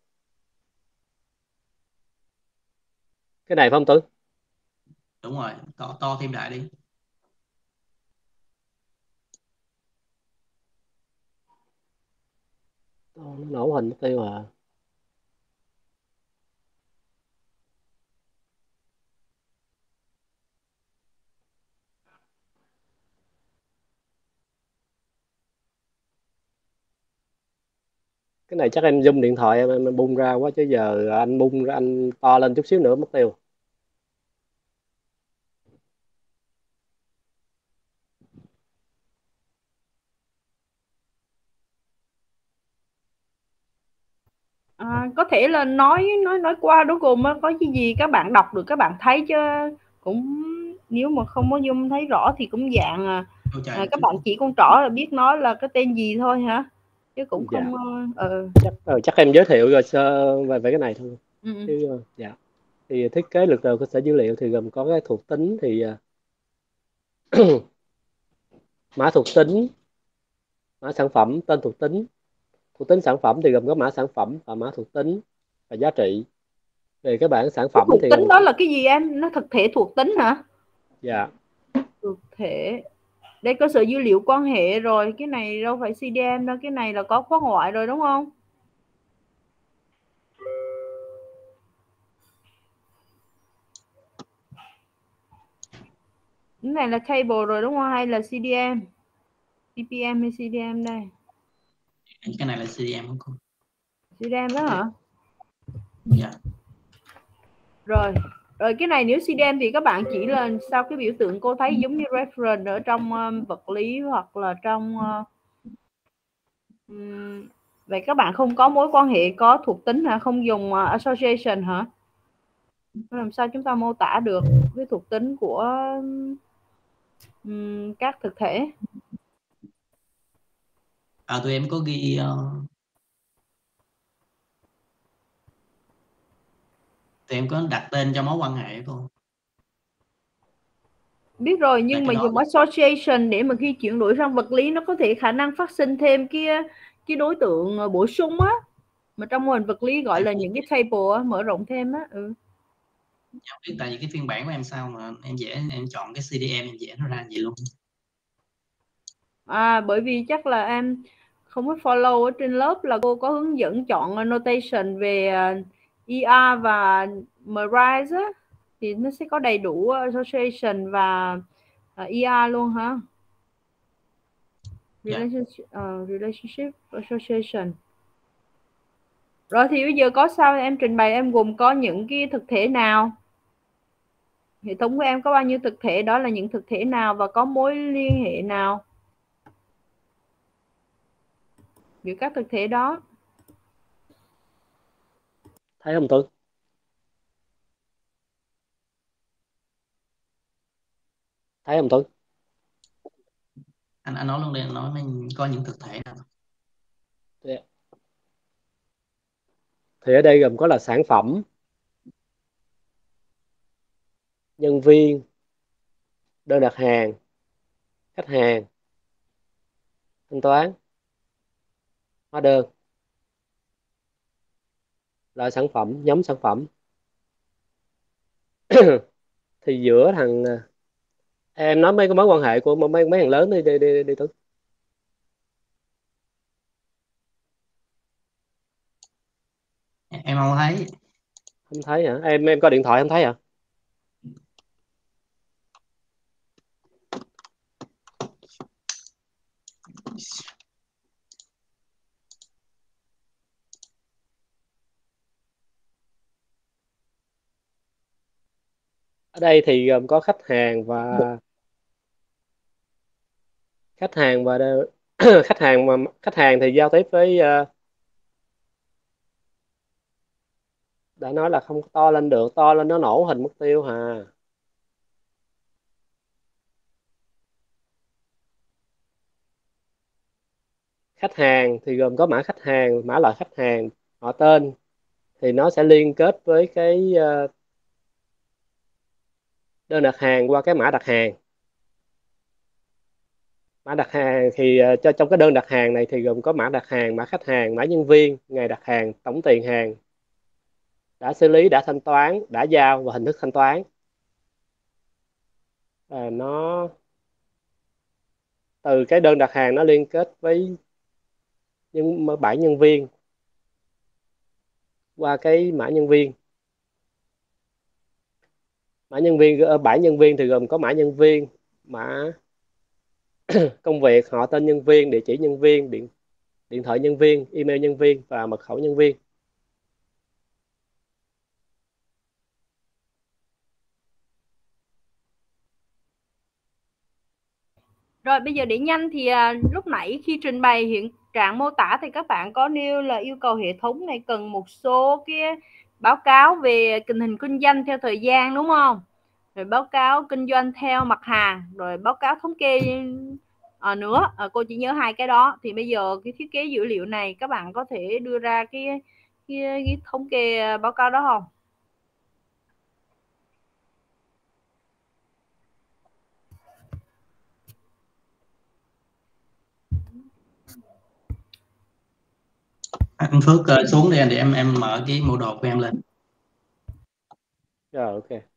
Cái này phải không Tuấn đúng rồi, to to thêm đại đi. To nó nổ hình mất tiêu à. Cái này chắc em zoom điện thoại em, em bung ra quá chứ giờ anh bung ra anh to lên chút xíu nữa mất tiêu. À, có thể là nói nói nói qua cuối cùng á, có cái gì các bạn đọc được các bạn thấy chứ cũng nếu mà không có zoom thấy rõ thì cũng dạng à, à, các bạn chỉ con trỏ là biết nói là cái tên gì thôi hả chứ cũng Dạ. không ờ ừ. chắc ờ, chắc em giới thiệu rồi sơ về về cái này thôi ừ, ừ. chứ dạ thì thiết kế lực đầu cơ sở dữ liệu thì gồm có cái thuộc tính thì ờ, mã thuộc tính mã sản phẩm tên thuộc tính thuộc tính sản phẩm thì gồm có mã sản phẩm và mã thuộc tính và giá trị. Về cái bảng sản Cái phẩm thuộc thì tính đó là cái gì em? Nó thực thể thuộc tính hả? Dạ. Thực thể. Đây cơ sở dữ liệu quan hệ rồi. Cái này đâu phải CDM đâu. Cái này là có khóa ngoại rồi đúng không? Cái này là table rồi đúng không? Hay là CDM CPM hay CDM đây cái này là CDM không? Cô CDM đó hả? Dạ. Rồi. Rồi cái này nếu CDM thì các bạn chỉ là sau cái biểu tượng cô thấy giống như reference ở trong um, vật lý hoặc là trong uh, um, vậy các bạn không có mối quan hệ có thuộc tính hả? Không dùng uh, association hả? Làm sao chúng ta mô tả được cái thuộc tính của um, các thực thể à tụi em có ghi ờ, tụi em có đặt tên cho mối quan hệ cô biết rồi nhưng mà dùng association để mà khi chuyển đổi sang vật lý nó có thể khả năng phát sinh thêm cái cái đối tượng ờ, bổ sung á. Mà trong mô hình vật lý gọi là những cái table á, mở rộng thêm á ừ. Dạ, biết tại vì cái phiên bản của em sao mà em dễ em chọn cái CDM em dễ nó ra vậy luôn à bởi vì chắc là em không có follow ở trên lớp là cô có hướng dẫn chọn annotation về ờ, ER và Merise á thì nó sẽ có đầy đủ association và ER luôn hả? Dạ. relationship, uh, relationship association. Rồi thì bây giờ có sao em trình bày em gồm có những cái thực thể nào? Hệ thống của em có bao nhiêu thực thể? Đó là những thực thể nào và có mối liên hệ nào giữa các thực thể đó. Thấy không Tuấn? Thấy không Tuấn? Anh anh nói luôn đi anh nói mình có những thực thể nào. Thì ở đây gồm có là sản phẩm nhân viên đơn đặt hàng khách hàng thanh toán hóa đơn. Loại sản phẩm nhóm sản phẩm. Thì giữa thằng à, em nói mấy cái mối quan hệ của mấy mấy thằng lớn đi đi đi, đi Tuấn. Em không thấy. Không thấy hả? Em em có điện thoại không thấy hả đây thì gồm có khách hàng và khách hàng và khách hàng mà khách hàng thì giao tiếp với ờ, đã nói là không to lên được to lên nó nổ hình mất tiêu hà. Khách hàng thì gồm có mã khách hàng mã loại khách hàng họ tên thì nó sẽ liên kết với cái uh, đơn đặt hàng qua cái mã đặt hàng. Mã đặt hàng thì ờ, cho trong cái đơn đặt hàng này thì gồm có mã đặt hàng mã khách hàng mã nhân viên ngày đặt hàng tổng tiền hàng. Đã xử lý đã thanh toán đã giao và hình thức thanh toán. À, nó từ cái đơn đặt hàng nó liên kết với những bảng nhân viên qua cái mã nhân viên mã nhân viên ờ, ở bảng nhân viên thì gồm có mã nhân viên mã công việc họ tên nhân viên địa chỉ nhân viên điện điện thoại nhân viên email nhân viên và mật khẩu nhân viên. Rồi bây giờ để nhanh thì à, lúc nãy khi trình bày hiện trạng mô tả thì các bạn có nêu là yêu cầu hệ thống này cần một số cái báo cáo về tình hình kinh doanh theo thời gian đúng không? Rồi báo cáo kinh doanh theo mặt hàng, rồi báo cáo thống kê à, nữa. À, cô chỉ nhớ hai cái đó. Thì bây giờ cái thiết kế dữ liệu này các bạn có thể đưa ra cái cái, cái thống kê ờ, báo cáo đó không? Anh Phước uh, ờ, xuống đi anh để em em mở cái mô đồ của em lên. Rồi ok.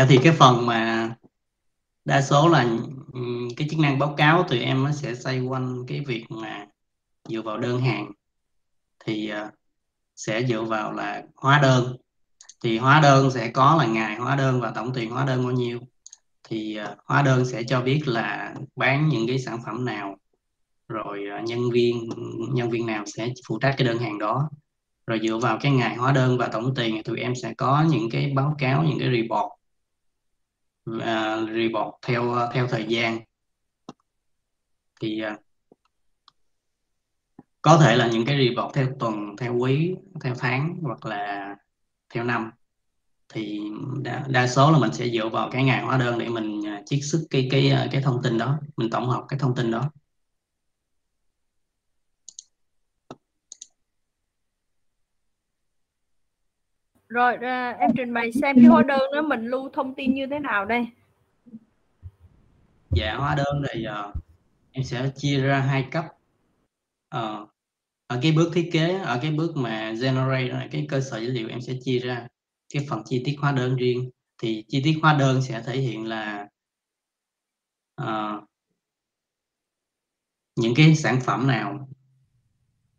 Dạ thì cái phần mà đa số là ừ, cái chức năng báo cáo tụi em nó sẽ xoay quanh cái việc mà dựa vào đơn hàng. Thì ờ, sẽ dựa vào là hóa đơn. Thì hóa đơn sẽ có là ngày hóa đơn và tổng tiền hóa đơn bao nhiêu. Thì ờ, hóa đơn sẽ cho biết là bán những cái sản phẩm nào, rồi ờ, nhân viên nhân viên nào sẽ phụ trách cái đơn hàng đó. Rồi dựa vào cái ngày hóa đơn và tổng tiền thì tụi em sẽ có những cái báo cáo, những cái report uh, report theo à, theo thời gian. Thì uh, có thể là những cái report theo tuần theo quý theo tháng hoặc là theo năm. Thì đa, đa số là mình sẽ dựa vào cái ngày hóa đơn để mình uh, chiết xuất cái cái cái thông tin đó mình tổng hợp cái thông tin đó. Rồi à, em trình bày xem cái hóa đơn đó mình lưu thông tin như thế nào đây? Dạ hóa đơn thì uh, em sẽ chia ra hai cấp. Uh, ở cái bước thiết kế, ở cái bước mà generate cái cơ sở dữ liệu em sẽ chia ra cái phần chi tiết hóa đơn riêng. Thì chi tiết hóa đơn sẽ thể hiện là uh, những cái sản phẩm nào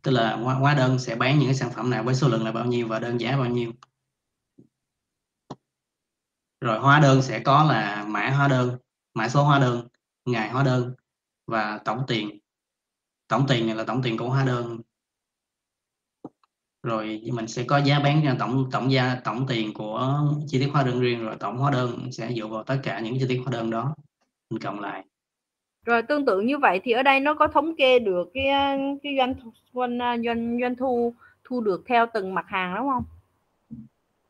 tức là hóa, hóa đơn sẽ bán những cái sản phẩm nào với số lượng là bao nhiêu và đơn giá bao nhiêu rồi hóa đơn sẽ có là mã hóa đơn, mã số hóa đơn, ngày hóa đơn và tổng tiền. Tổng tiền này là tổng tiền của hóa đơn. Rồi mình sẽ có giá bán tổng tổng giá tổng tiền của chi tiết hóa đơn riêng, rồi tổng hóa đơn sẽ dựa vào tất cả những chi tiết hóa đơn đó. Mình cộng lại. Rồi tương tự như vậy thì ở đây nó có thống kê được cái cái doanh doanh doanh doanh thu thu được theo từng mặt hàng, đúng không?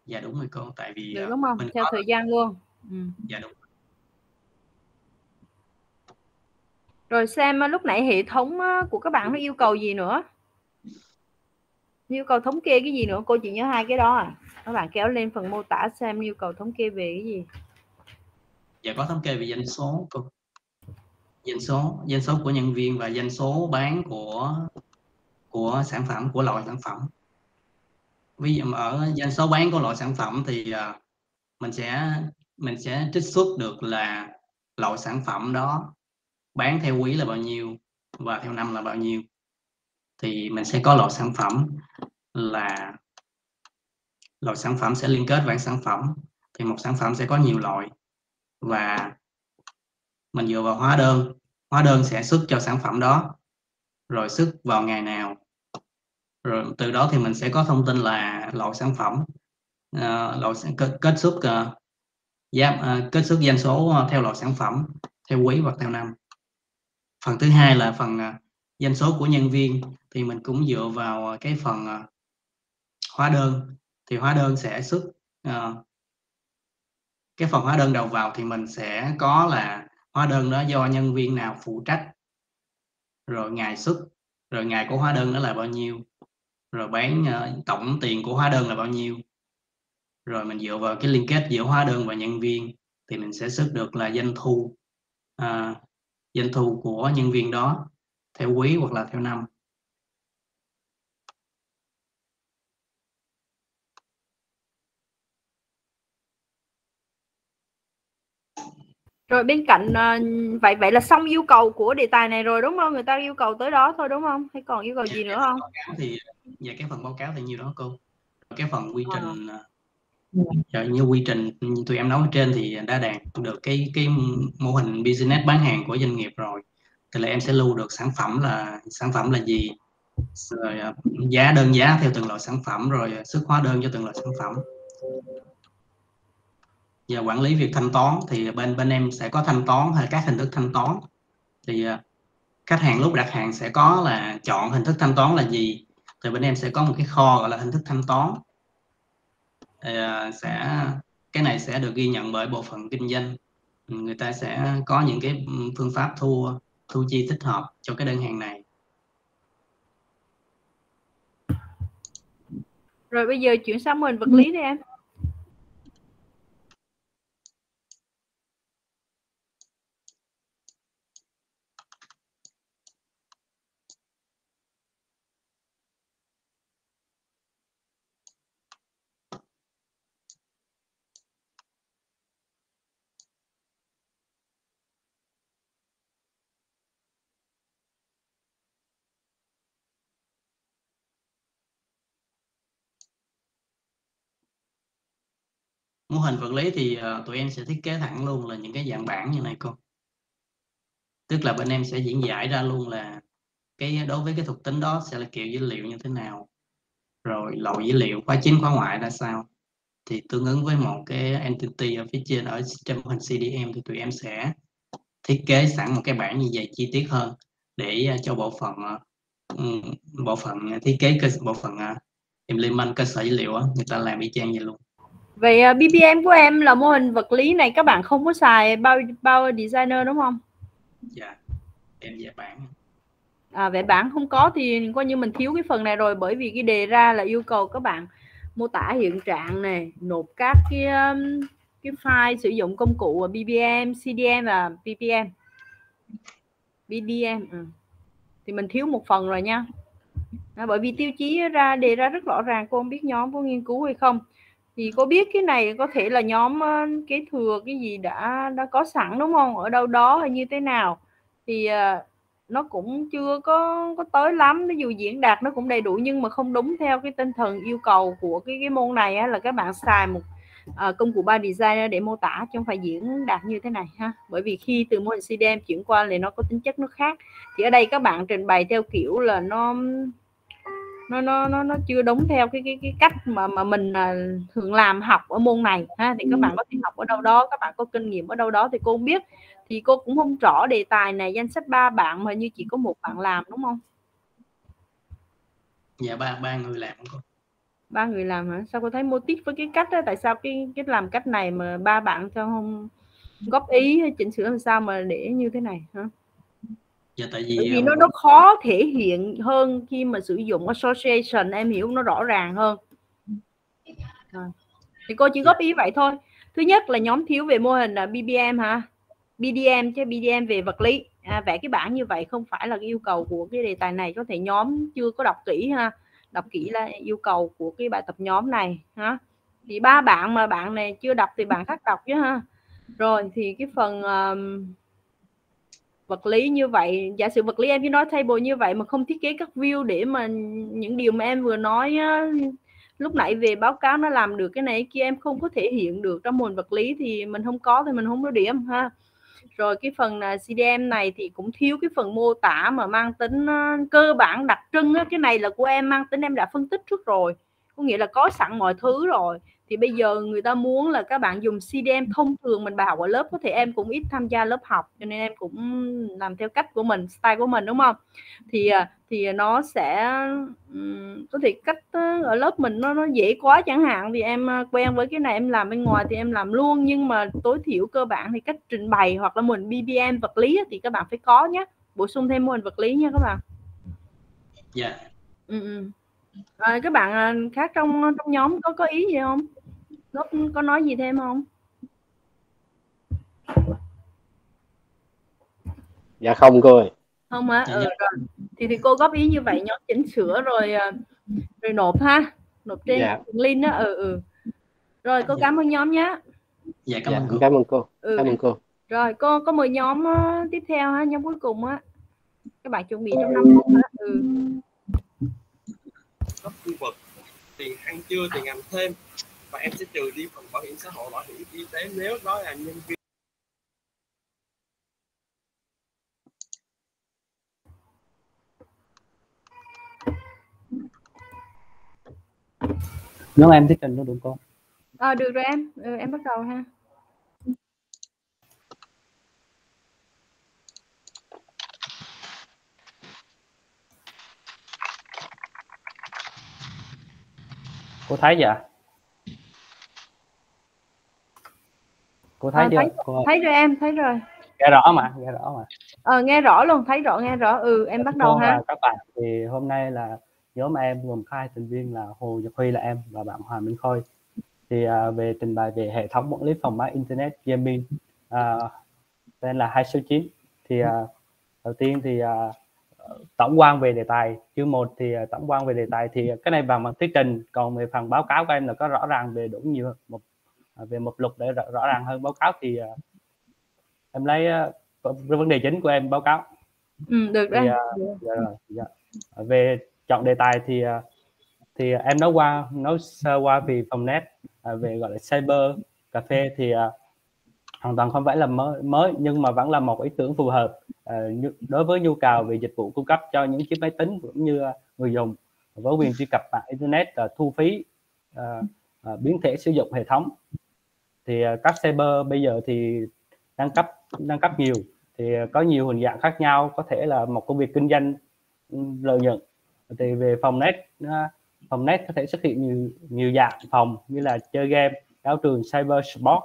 Dạ đúng rồi cô tại vì được uh, đúng không? mình theo có thời gian luôn. Ừ. dạ đúng rồi. Xem uh, lúc nãy hệ thống của các bạn nó yêu cầu gì nữa? Yêu cầu thống kê cái gì nữa? Cô chỉ nhớ hai cái đó à? Các bạn kéo lên phần mô tả xem yêu cầu thống kê về cái gì? Dạ có thống kê về doanh số cô. Doanh số doanh số của nhân viên và doanh số bán của của sản phẩm của loại sản phẩm ví dụ ở doanh số bán của loại sản phẩm thì à, mình sẽ mình sẽ trích xuất được là loại sản phẩm đó bán theo quý là bao nhiêu và theo năm là bao nhiêu. Thì mình sẽ có loại sản phẩm là, loại sản phẩm sẽ liên kết với sản phẩm. Thì một sản phẩm sẽ có nhiều loại và mình dựa vào hóa đơn hóa đơn sẽ xuất cho sản phẩm đó. Rồi xuất vào ngày nào rồi từ đó thì mình sẽ có thông tin là loại sản phẩm uh, loại kết, kết xuất ờ, uh, giá uh, ờ, kết xuất doanh số uh, theo loại sản phẩm theo quý hoặc theo năm. Phần thứ hai là phần uh, doanh số của nhân viên thì mình cũng dựa vào cái phần uh, hóa đơn. Thì hóa đơn sẽ xuất uh, cái phần hóa đơn đầu vào thì mình sẽ có là hóa đơn đó do nhân viên nào phụ trách rồi ngày xuất rồi ngày của hóa đơn đó là bao nhiêu rồi bán uh, tổng tiền của hóa đơn là bao nhiêu? Rồi mình dựa vào cái liên kết giữa hóa đơn và nhân viên thì mình sẽ xuất được là doanh thu uh, doanh thu của nhân viên đó theo quý hoặc là theo năm. Rồi bên cạnh uh, vậy vậy là xong yêu cầu của đề tài này rồi đúng không? Người ta yêu cầu tới đó thôi đúng không? Hay còn yêu cầu gì nữa không? thì về cái phần báo cáo thì nhiều đó cô? Cái phần quy trình à. như quy trình tụi em nói trên thì đã đạt được cái cái mô hình business bán hàng của doanh nghiệp rồi. Thì là em sẽ lưu được sản phẩm là sản phẩm là gì? Rồi giá đơn giá theo từng loại sản phẩm rồi xuất hóa đơn cho từng loại sản phẩm và quản lý việc thanh toán thì bên bên em sẽ có thanh toán hay các hình thức thanh toán. Thì uh, khách hàng lúc đặt hàng sẽ có là chọn hình thức thanh toán là gì? Thì bên em sẽ có một cái kho gọi là hình thức thanh toán. Thì, uh, sẽ cái này sẽ được ghi nhận bởi bộ phận kinh doanh. Người ta sẽ có những cái phương pháp thu thu chi thích hợp cho cái đơn hàng này. Rồi bây giờ chuyển sang mô hình vật lý đi em mô hình vật lý thì uh, tụi em sẽ thiết kế thẳng luôn là những cái dạng bảng như này cô. Tức là bên em sẽ diễn giải ra luôn là cái đối với cái thuộc tính đó sẽ là kiểu dữ liệu như thế nào rồi loại dữ liệu khóa chính khóa ngoại ra sao. Thì tương ứng với một cái entity ở phía trên ở trên mô hình CDM thì tụi em sẽ thiết kế sẵn một cái bảng như vậy chi tiết hơn để ờ, cho bộ phận ờ, bộ phận thiết kế cơ bộ phận implement cơ sở dữ liệu người ta làm y chang vậy luôn vậy uh, BPM của em là mô hình vật lý này các bạn không có xài bao bao designer đúng không? Dạ em vẽ bảng. À, vẽ bảng không có thì coi như mình thiếu cái phần này rồi bởi vì cái đề ra là yêu cầu các bạn mô tả hiện trạng này nộp các cái um, cái file sử dụng công cụ BPM, CDM và BPM BDM ừ. thì mình thiếu một phần rồi nha. À, bởi vì tiêu chí ra đề ra rất rõ ràng cô không biết nhóm có nghiên cứu hay không thì cô biết cái này có thể là nhóm cái kế thừa cái gì đã đã có sẵn đúng không? Ở đâu đó hay như thế nào? Thì ờ, nó cũng chưa có có tới lắm. Ví dụ diễn đạt nó cũng đầy đủ nhưng mà không đúng theo cái tinh thần yêu cầu của cái cái môn này á, là các bạn xài một à, công cụ ba design để mô tả chứ không phải diễn đạt như thế này ha. Bởi vì khi từ mô hình CDM chuyển qua thì nó có tính chất nó khác. Thì ở đây các bạn trình bày theo kiểu là nó nó nó nó nó chưa đúng theo cái cái cái cách mà mà mình uh, thường làm học ở môn này. Ha thì các bạn có thể học ở đâu đó các bạn có kinh nghiệm ở đâu đó thì cô không biết. Thì cô cũng không rõ đề tài này danh sách ba bạn mà như chỉ có một bạn làm đúng không? Dạ ba ba người làm ba người làm hả? Sao cô thấy mô típ với cái cách đó tại sao cái cái làm cách này mà ba bạn sao không góp ý hay chỉnh sửa làm sao mà để như thế này hả dạ tại vì, vì nó nó khó thể hiện hơn khi mà sử dụng association em hiểu nó rõ ràng hơn. À. thì cô chỉ góp ý vậy thôi. Thứ nhất là nhóm thiếu về mô hình là BBM hả? BDM chứ BDM về vật lý. À, vẽ cái bảng như vậy không phải là cái yêu cầu của cái đề tài này có thể nhóm chưa có đọc kỹ ha. Đọc kỹ là yêu cầu của cái bài tập nhóm này ha thì ba bạn mà bạn này chưa đọc thì bạn khác đọc chứ ha. Rồi thì cái phần um, vật lý như vậy. Giả sử vật lý em cứ nói table như vậy mà không thiết kế các view để mà những điều mà em vừa nói á, lúc nãy về báo cáo nó làm được cái này kia em không có thể hiện được trong môn vật lý thì mình không có thì mình không có điểm ha. Rồi cái phần là CDM này thì cũng thiếu cái phần mô tả mà mang tính cơ bản đặc trưng á. cái này là của em mang tính em đã phân tích trước rồi. Có nghĩa là có sẵn mọi thứ rồi thì bây giờ người ta muốn là các bạn dùng CDM thông thường mình bài học ở lớp có thể em cũng ít tham gia lớp học cho nên em cũng làm theo cách của mình style của mình đúng không thì à, thì nó sẽ có thể cách ở lớp mình nó nó dễ quá chẳng hạn thì em quen với cái này em làm bên ngoài thì em làm luôn nhưng mà tối thiểu cơ bản thì cách trình bày hoặc là mình BBM vật lý thì các bạn phải có nhé bổ sung thêm môn vật lý nha các bạn dạ yeah. ừ, ừ. À, các bạn khác trong trong nhóm có có ý gì không Gốc có nói gì thêm không? Dạ không cô ơi. Không hả? Ừ, rồi. Thì thì cô góp ý như vậy nhóm chỉnh sửa rồi ờ, rồi nộp ha. Nộp trên Dạ. link đó. Ừ ừ. Rồi cô Dạ. cảm ơn nhóm nhé. dạ cảm Dạ, ơn cô cảm ơn cô. Ừ. Cảm ơn cô. Rồi cô có mời nhóm ờ, tiếp theo ha, nhóm cuối cùng á. Các bạn chuẩn bị trong 5 phút á. Ừ. cấp khu vực tiền ăn trưa tiền ăn thêm và em sẽ trừ đi phần bảo hiểm xã hội bảo hiểm y tế nếu đó là nhân viên nhóm em thuyết trình luôn được không À, được rồi em. Ừ, em bắt đầu ha. Cô thấy vậy cô thấy À, chưa thấy, cô thấy rồi em, thấy rồi. nghe rõ mà nghe rõ mà Ờ, nghe rõ luôn, thấy rõ, nghe rõ. Ừ, em bắt đầu ha. các bạn thì hôm nay là nhóm em gồm hai thành viên là Hồ Nhật Huy là em và bạn Hoàng Minh Khôi thì à, về trình bày về hệ thống quản lý phòng máy internet gaming à, tên là 269 thì à, đầu tiên thì à, tổng quan về đề tài chương 1 thì à, tổng quan về đề tài thì cái này bằng mặt thuyết trình còn về phần báo cáo của em là có rõ ràng về đủ nhiều một à, về một lục để rõ, rõ ràng hơn báo cáo thì à, em lấy vấn đề chính của em báo cáo Ừ, được thì, rồi. à, dạ dạ. về chọn đề tài thì thì em nói qua nói sơ qua về phòng net về gọi là cyber cà phê thì à, hoàn toàn không phải là mới mới nhưng mà vẫn là một ý tưởng phù hợp uh, đối với nhu cầu về dịch vụ cung cấp cho những chiếc máy tính cũng như ờ, người dùng với quyền truy cập mạng internet uh, thu phí uh, uh, biến thể sử dụng hệ thống. Thì uh, các cyber bây giờ thì nâng cấp nâng cấp nhiều. Thì có nhiều hình dạng khác nhau có thể là một công việc kinh doanh ừ, lợi nhuận. Thì về phòng net phòng net có thể xuất hiện nhiều nhiều dạng phòng như là chơi game giáo trường cyber sport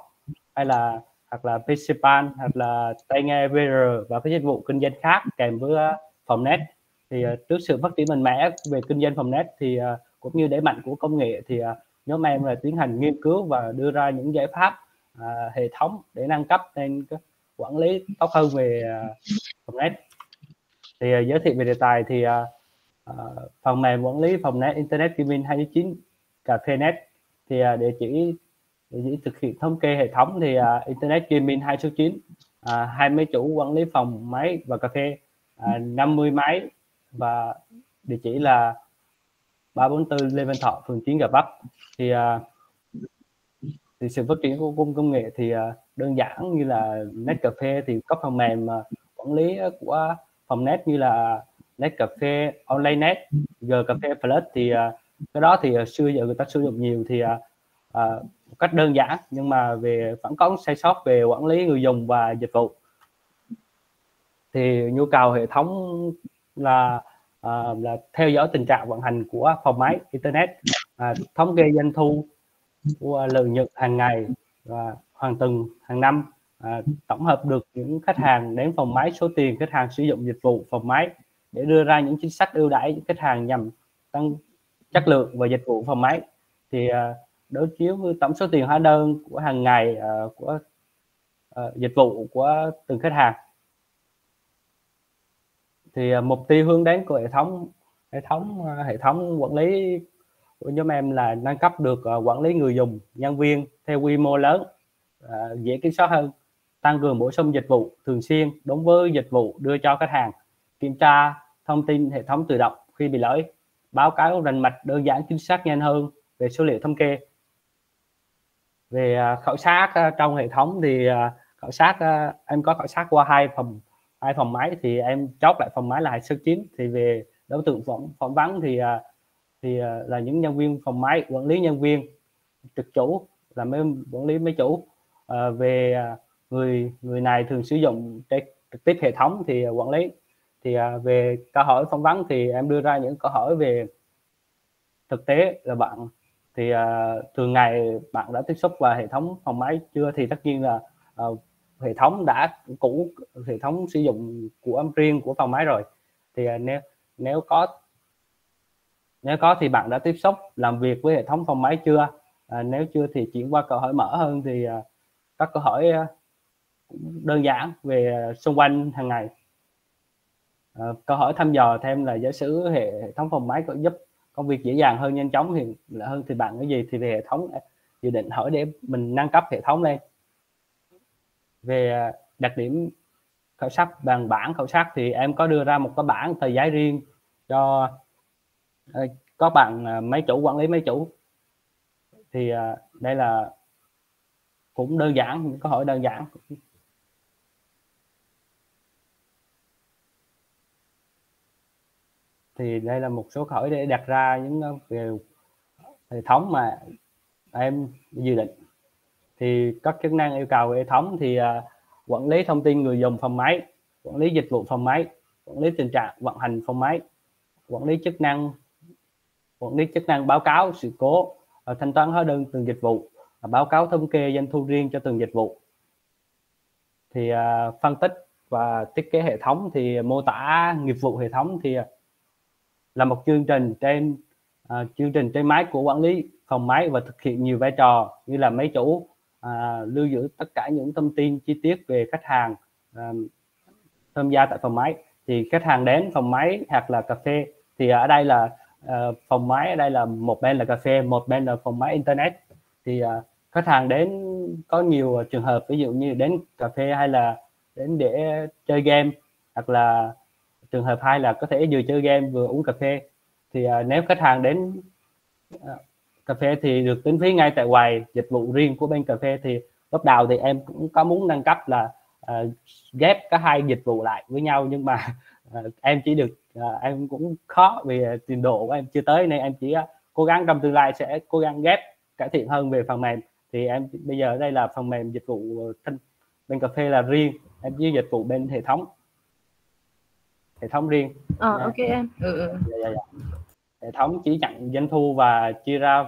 hay là hoặc là PC hoặc là tai nghe VR và các dịch vụ kinh doanh khác kèm với ờ, phòng net. Thì ờ, trước sự phát triển mạnh mẽ về kinh doanh phòng net thì ờ, cũng như đẩy mạnh của công nghệ thì nhóm em là tiến hành nghiên cứu và đưa ra những giải pháp hệ thống để nâng cấp lên quản lý tốt hơn về phòng net. Thì giới thiệu về đề tài thì à, phần mềm quản lý phòng net internet gaming 29 cà phê net. Thì à, địa chỉ để thực hiện thống kê hệ thống thì uh, internet gaming 2 số 9 uh, à, hai máy chủ quản lý phòng máy và cà phê à, uh, 50 máy và địa chỉ là 344 Lê Văn Thọ phường 9 Gò Vấp. Thì uh, thì sự phát triển của công công nghệ thì uh, đơn giản như là net cà phê thì có phần mềm uh, quản lý của phòng net như là net cà phê online net g cà phê plus thì uh, cái đó thì uh, xưa giờ người ta sử dụng nhiều thì uh, uh, một cách đơn giản nhưng mà về vẫn có sai sót về quản lý người dùng và dịch vụ. Thì nhu cầu hệ thống là uh, là theo dõi tình trạng vận hành của phòng máy internet uh, thống kê doanh thu của lợi nhuận hàng ngày và hàng tuần hàng năm à, tổng hợp được những khách hàng đến phòng máy số tiền khách hàng sử dụng dịch vụ phòng máy để đưa ra những chính sách ưu đãi khách hàng nhằm tăng chất lượng và dịch vụ phòng máy. Thì uh, đối chiếu với tổng số tiền hóa đơn của hàng ngày uh, của uh, dịch vụ của từng khách hàng. Thì uh, mục tiêu hướng đến của hệ thống hệ thống uh, hệ thống quản lý của nhóm em là nâng cấp được uh, quản lý người dùng nhân viên theo quy mô lớn uh, dễ kiểm soát hơn tăng cường bổ sung dịch vụ thường xuyên đúng với dịch vụ đưa cho khách hàng kiểm tra thông tin hệ thống tự động khi bị lỗi báo cáo rành mạch đơn giản chính xác nhanh hơn về số liệu thống kê về à, khảo sát à, trong hệ thống thì à, khảo sát em có khảo sát qua hai phòng hai phòng máy thì em chốt lại phòng máy là hai số chín thì về đối tượng phỏng phỏng vấn thì thì là những nhân viên phòng máy quản lý nhân viên trực chủ là mấy quản lý mấy chủ. Ờ, về người người này thường sử dụng trực tiếp hệ thống thì quản lý. Thì à, về câu hỏi phỏng vấn thì em đưa ra những câu hỏi về thực tế là bạn thì à, uh, thường ngày bạn đã tiếp xúc và hệ thống phòng máy chưa? Thì tất nhiên là uh, hệ thống đã cũ hệ thống sử dụng của riêng của phòng máy rồi. Thì uh, nếu nếu có nếu có thì bạn đã tiếp xúc làm việc với hệ thống phòng máy chưa? À, nếu chưa thì chuyển qua câu hỏi mở hơn thì à, các câu hỏi à, đơn giản về à, xung quanh hàng ngày. À, câu hỏi thăm dò thêm là giả sử hệ, hệ thống phòng máy có giúp công việc dễ dàng hơn, nhanh chóng thì là hơn. Thì bạn cái gì? Thì về hệ thống à, dự định hỏi để mình nâng cấp hệ thống lên. Về à, đặc điểm khảo sát bằng bản khảo sát thì em có đưa ra một cái bản tờ giấy riêng cho à, có bạn mấy chủ, quản lý mấy chủ. Thì đây là cũng đơn giản, những câu hỏi đơn giản. Thì đây là một số câu hỏi để đặt ra những ờ, hệ thống mà em dự định. Thì các chức năng yêu cầu hệ thống thì uh, quản lý thông tin người dùng phòng máy quản lý dịch vụ phòng máy quản lý tình trạng vận hành phòng máy quản lý chức năng quản lý chức năng báo cáo sự cố uh, thanh toán hóa đơn từng dịch vụ uh, báo cáo thống kê doanh thu riêng cho từng dịch vụ. Thì uh, phân tích và thiết kế hệ thống thì mô tả nghiệp vụ hệ thống thì uh, là một chương trình trên uh, chương trình trên máy của quản lý phòng máy và thực hiện nhiều vai trò như là máy chủ uh, lưu giữ tất cả những thông tin chi tiết về khách hàng uh, tham gia tại phòng máy. Thì khách hàng đến phòng máy hoặc là cà phê thì ở đây là uh, phòng máy ở đây là một bên là cà phê một bên là phòng máy internet. Thì uh, khách hàng đến có nhiều trường hợp ví dụ như đến cà phê hay là đến để chơi game hoặc là trường hợp hai là có thể vừa chơi game vừa uống cà phê. Thì à, nếu khách hàng đến à, cà phê thì được tính phí ngay tại quầy dịch vụ riêng của bên cà phê thì lúc đầu thì em cũng có muốn nâng cấp là à, ghép cả hai dịch vụ lại với nhau nhưng mà à, em chỉ được à, em cũng khó vì trình độ của em chưa tới nên em chỉ à, cố gắng trong tương lai sẽ cố gắng ghép cải thiện hơn về phần mềm. Thì em bây giờ đây là phần mềm dịch vụ bên cà phê là riêng em với dịch vụ bên hệ thống hệ thống riêng. Ờ ok em. Ừ, ừ. Dạ, dạ, dạ. hệ thống chỉ nhận doanh thu và chia ra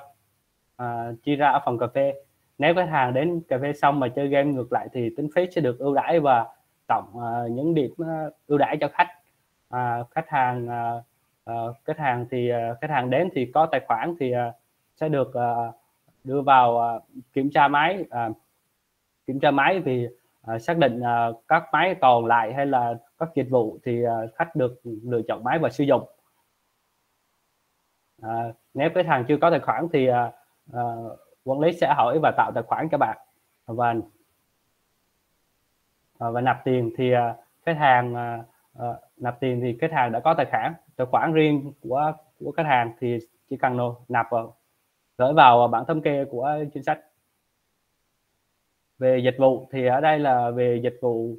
uh, chia ra ở phần cà phê. Nếu khách hàng đến cà phê xong mà chơi game ngược lại thì tính phí sẽ được ưu đãi và tổng uh, những điểm uh, ưu đãi cho khách. Uh, khách hàng uh, uh, khách hàng thì uh, khách hàng đến thì có tài khoản thì uh, sẽ được uh, đưa vào uh, kiểm tra máy uh, kiểm tra máy thì uh, xác định uh, các máy còn lại hay là các dịch vụ thì à, khách được lựa chọn máy và sử dụng. À, nếu khách hàng chưa có tài khoản thì à, à, quản lý sẽ hỏi và tạo tài khoản cho bạn. Và à, và nạp tiền thì à, khách hàng nạp tiền thì khách hàng đã có tài khoản. Tài khoản riêng của của khách hàng thì chỉ cần nạp vào gửi vào bản thống kê của chính sách. Về dịch vụ thì ở đây là về dịch vụ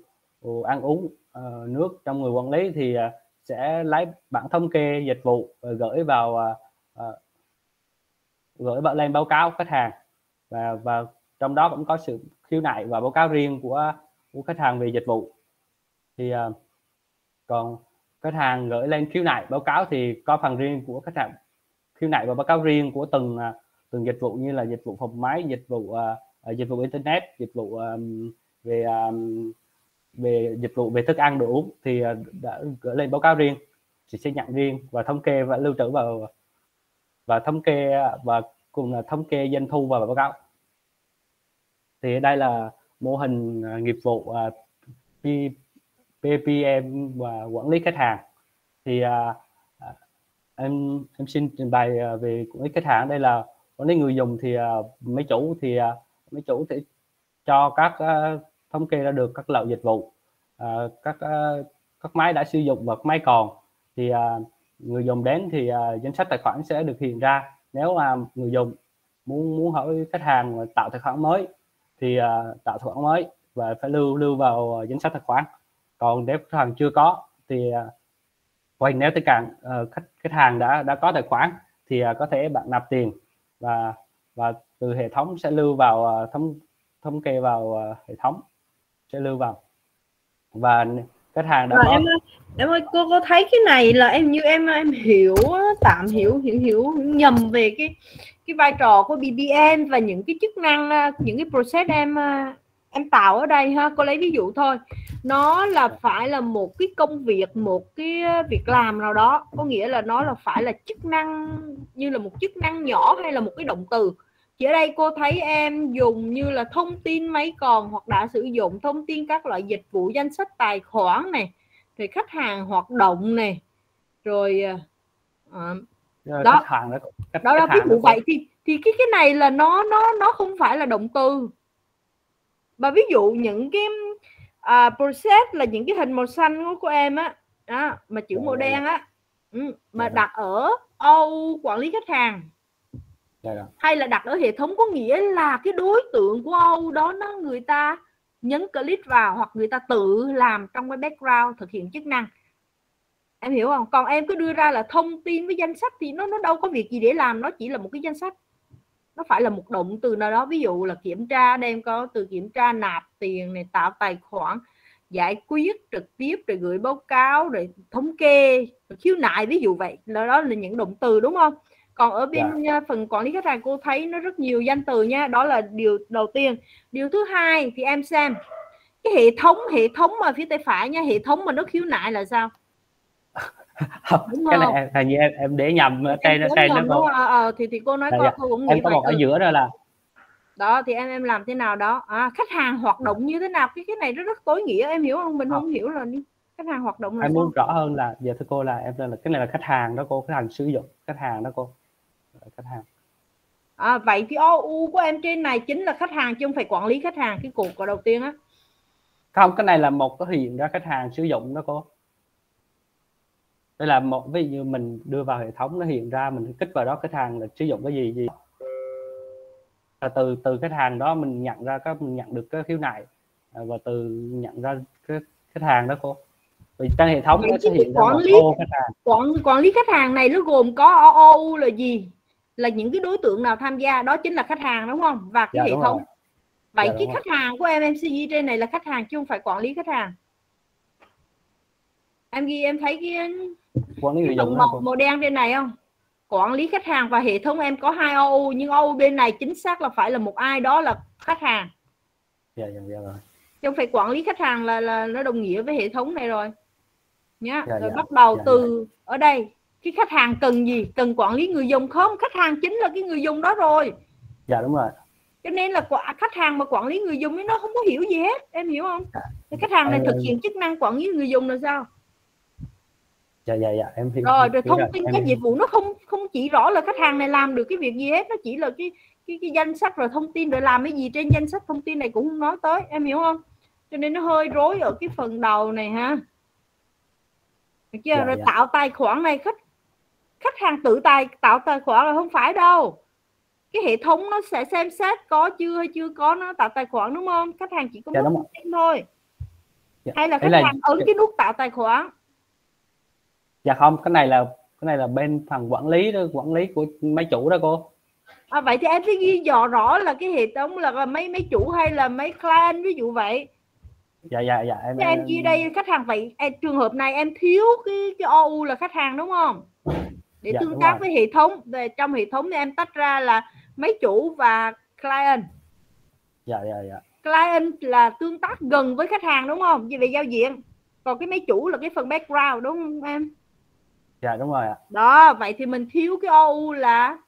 ăn uống uh, nước trong người quản lý thì uh, sẽ lấy bản thống kê dịch vụ và gửi vào uh, uh, gửi vào lên báo cáo khách hàng. Và và trong đó cũng có sự khiếu nại và báo cáo riêng của của khách hàng về dịch vụ. Thì uh, còn khách hàng gửi lên khiếu nại báo cáo thì có phần riêng của khách hàng khiếu nại và báo cáo riêng của từng uh, từng dịch vụ như là dịch vụ phòng máy dịch vụ uh, dịch vụ internet dịch vụ um, về um, về dịch vụ, về thức ăn, đồ uống thì à, đã gửi lên báo cáo riêng. Chị sẽ nhận riêng và thống kê và lưu trữ vào, và thống kê à, và cùng là thống kê doanh thu và báo cáo. Thì đây là mô hình à, nghiệp vụ PPM và quản lý khách hàng. Thì em em xin trình bày về quản lý khách hàng. Đây là quản lý người dùng thì mấy chủ thì mấy chủ thì cho các thống kê ra được các loại dịch vụ uh, các uh, các máy đã sử dụng và các máy còn. Thì uh, người dùng đến thì uh, danh sách tài khoản sẽ được hiện ra. Nếu mà người dùng muốn muốn hỏi khách hàng tạo tài khoản mới thì uh, tạo tài khoản mới và phải lưu lưu vào uh, danh sách tài khoản. Còn nếu khách hàng chưa có thì uh, hoặc nếu tất cả uh, khách khách hàng đã đã có tài khoản thì uh, có thể bạn nạp tiền và và từ hệ thống sẽ lưu vào uh, thống thống kê vào uh, hệ thống sẽ lưu vào và khách hàng đã à, có... em ơi, em ơi cô có thấy cái này là em như em em hiểu tạm hiểu hiểu hiểu nhầm về cái cái vai trò của BBM và những cái chức năng những cái process em em tạo ở đây ha. Cô lấy ví dụ thôi. Nó là phải là một cái công việc một cái việc làm nào đó. Có nghĩa là nó là phải là chức năng như là một chức năng nhỏ hay là một cái động từ chỉ ở đây cô thấy em dùng như là thông tin máy còn hoặc đã sử dụng thông tin các loại dịch vụ danh sách tài khoản này rồi khách hàng hoạt động này rồi uh, đó. khách hàng đó, khách, đó, đó ví dụ vậy thì thì cái cái này là nó nó nó không phải là động từ. Và ví dụ những cái uh, process là những cái hình màu xanh của em á đó, mà chữ màu đen á ừ, mà đặt ở ô quản lý khách hàng Dạ hay là đặt ở hệ thống có nghĩa là cái đối tượng của Âu đó, nó người ta nhấn click vào hoặc người ta tự làm trong cái background thực hiện chức năng. Em hiểu không? Còn em cứ đưa ra là thông tin với danh sách thì nó nó đâu có việc gì để làm, nó chỉ là một cái danh sách. Nó phải là một động từ nào đó, ví dụ là kiểm tra, đem có từ kiểm tra nạp tiền này, tạo tài khoản, giải quyết, trực tiếp rồi gửi báo cáo, rồi thống kê, rồi khiếu nại, ví dụ vậy. Là đó là những động từ, đúng không? Còn ở bên. Dạ. phần quản lý khách hàng cô thấy nó rất nhiều danh từ nha đó là điều đầu tiên. Điều thứ hai thì em xem cái hệ thống hệ thống mà phía tay phải nha hệ thống mà nó khiếu nại là sao? Đúng cái này hình như em em để nhầm đây nó đây nó có à, à, thì thì cô nói coi cô cũng nghĩ em có một ở giữa đó là đó thì em em làm thế nào đó? À, khách hàng hoạt động như thế nào? Cái cái này rất rất tối nghĩa em hiểu không? Mình không, không hiểu là đi khách hàng hoạt động là em muốn rõ hơn là giờ thưa cô là em là cái này là khách hàng đó cô khách hàng sử dụng khách hàng đó cô khách hàng. À, vậy thì OU của em trên này chính là khách hàng chứ không phải quản lý khách hàng cái cột ở đầu tiên á. Không cái này là một cái hiện ra khách hàng sử dụng đó cô. Đây là một ví dụ như mình đưa vào hệ thống nó hiện ra mình kích vào đó khách hàng là sử dụng cái gì gì. Và từ từ khách hàng đó mình nhận ra các mình nhận được cái khiếu nại. À, và từ nhận ra cái khách hàng đó cô. Vì trên hệ thống nó sẽ hiện ra quản lý- khách hàng. quản quản lý khách hàng này nó gồm có OOU là gì là những cái đối tượng nào tham gia đó chính là khách hàng đúng không? Và cái Dạ, hệ thống. rồi. vậy Dạ, cái khách hàng của em MCG trên này là khách hàng chứ không phải quản lý khách hàng. Em ghi em thấy cái quản lý cái đó màu, màu đen trên này không? Quản lý khách hàng và hệ thống em có hai OU nhưng OU bên này chính xác là phải là một ai đó là khách hàng. Dạ dạ dạ rồi. Chứ không phải quản lý khách hàng là là nó đồng nghĩa với hệ thống này rồi. Nhá Dạ, rồi dạ. bắt đầu Dạ, từ ở đây cái khách hàng cần gì? Cần quản lý người dùng không? Khách hàng chính là cái người dùng đó rồi. Dạ đúng rồi. Cho nên là khách hàng mà quản lý người dùng ấy nó không có hiểu gì hết. Em hiểu không? Cái khách hàng này thực hiện chức năng quản lý người dùng là sao? Dạ dạ dạ. Em hiểu. Rồi rồi thông tin hiểu. dịch vụ nó không không chỉ rõ là khách hàng này làm được cái việc gì hết nó chỉ là cái cái cái danh sách rồi thông tin rồi làm cái gì trên danh sách thông tin này cũng không nói tới. Em hiểu không? Cho nên nó hơi rối ở cái phần đầu này ha. Được chưa? Dạ, rồi dạ. tạo tài khoản này khách khách hàng tự tài tạo tài khoản là không phải đâu. Cái hệ thống nó sẽ xem xét có chưa hay chưa có nó tạo tài khoản đúng không? Khách hàng chỉ có Dạ, nút xem thôi. Dạ. hay là khách là- hàng ấn cái nút tạo tài khoản? Dạ không cái này là cái này là bên phần quản lý đó quản lý của máy chủ đó cô. À, vậy thì em phải ghi dò rõ là cái hệ thống là mấy mấy chủ hay là mấy client ví dụ vậy. Dạ dạ dạ em Thế em ghi đây khách hàng vậy em, trường hợp này em thiếu cái cái OU là khách hàng đúng không để Dạ, tương tác rồi. với hệ thống. Về trong hệ thống thì em tách ra là mấy chủ và client. Dạ dạ dạ. Client là tương tác gần với khách hàng đúng không? Về giao diện. Còn cái mấy chủ là cái phần background đúng không em? Dạ đúng rồi ạ. Đó vậy thì mình thiếu cái OU là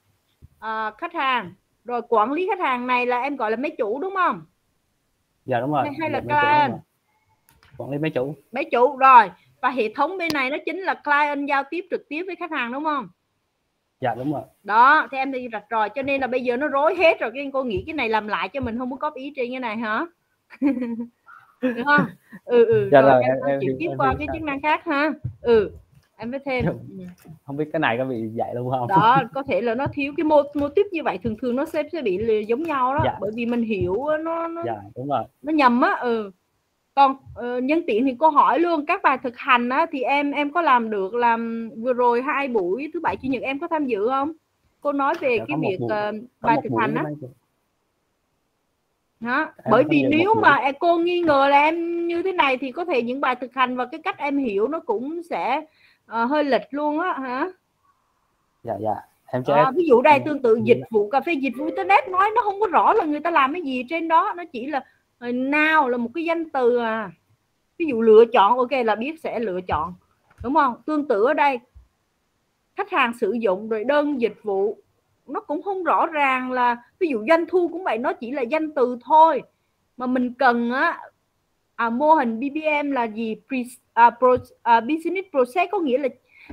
à, khách hàng. Rồi quản lý khách hàng này là em gọi là mấy chủ đúng không? Dạ đúng rồi. Hay- hay là Dạ, máy đúng client? quản lý máy chủ. Mấy chủ rồi và hệ thống bên này nó chính là client giao tiếp trực tiếp với khách hàng đúng không? Dạ đúng rồi. Đó thì em thì rạch rồi cho nên là bây giờ nó rối hết rồi. Cái cô nghĩ cái này làm lại cho mình không có copy trên cái này hả? Được không? Ừ ừ Dạ rồi, rồi, em, em- em chuyển hiểu- tiếp em qua hiểu. cái chức năng khác ha. Ừ em phải thêm. Dạ. Ừ. không biết cái này có bị dạy luôn không? Đó có thể là nó thiếu cái mô mô tiếp như vậy thường thường nó sẽ sẽ bị giống nhau đó. Dạ. bởi vì mình hiểu nó nó dạ đúng rồi. nó nhầm á ừ còn ờ, nhân tiện thì cô hỏi luôn các bài thực hành á thì em em có làm được làm vừa rồi hai buổi thứ bảy chủ nhật em có tham dự không? Cô nói về Dạ, cái việc buổi- Có bài thực buổi hành á. đó bởi vì nếu buổi. mà em- cô nghi ngờ là em như thế này thì có thể những bài thực hành và cái cách em hiểu nó cũng sẽ ờ, hơi lệch luôn á hả? Dạ dạ. Em cho Ờ, em ví dụ đây tương tự dịch vụ cà phê dịch vụ internet nói nó không có rõ là người ta làm cái gì trên đó nó chỉ là rồi nào là một cái danh từ à. Ví dụ lựa chọn ok là biết sẽ lựa chọn đúng không? Tương tự ở đây. Khách hàng sử dụng rồi đơn dịch vụ nó cũng không rõ ràng là ví dụ doanh thu cũng vậy nó chỉ là danh từ thôi. Mà mình cần á à, mô hình BBM là gì? Pre, à, pro, à, business process có nghĩa là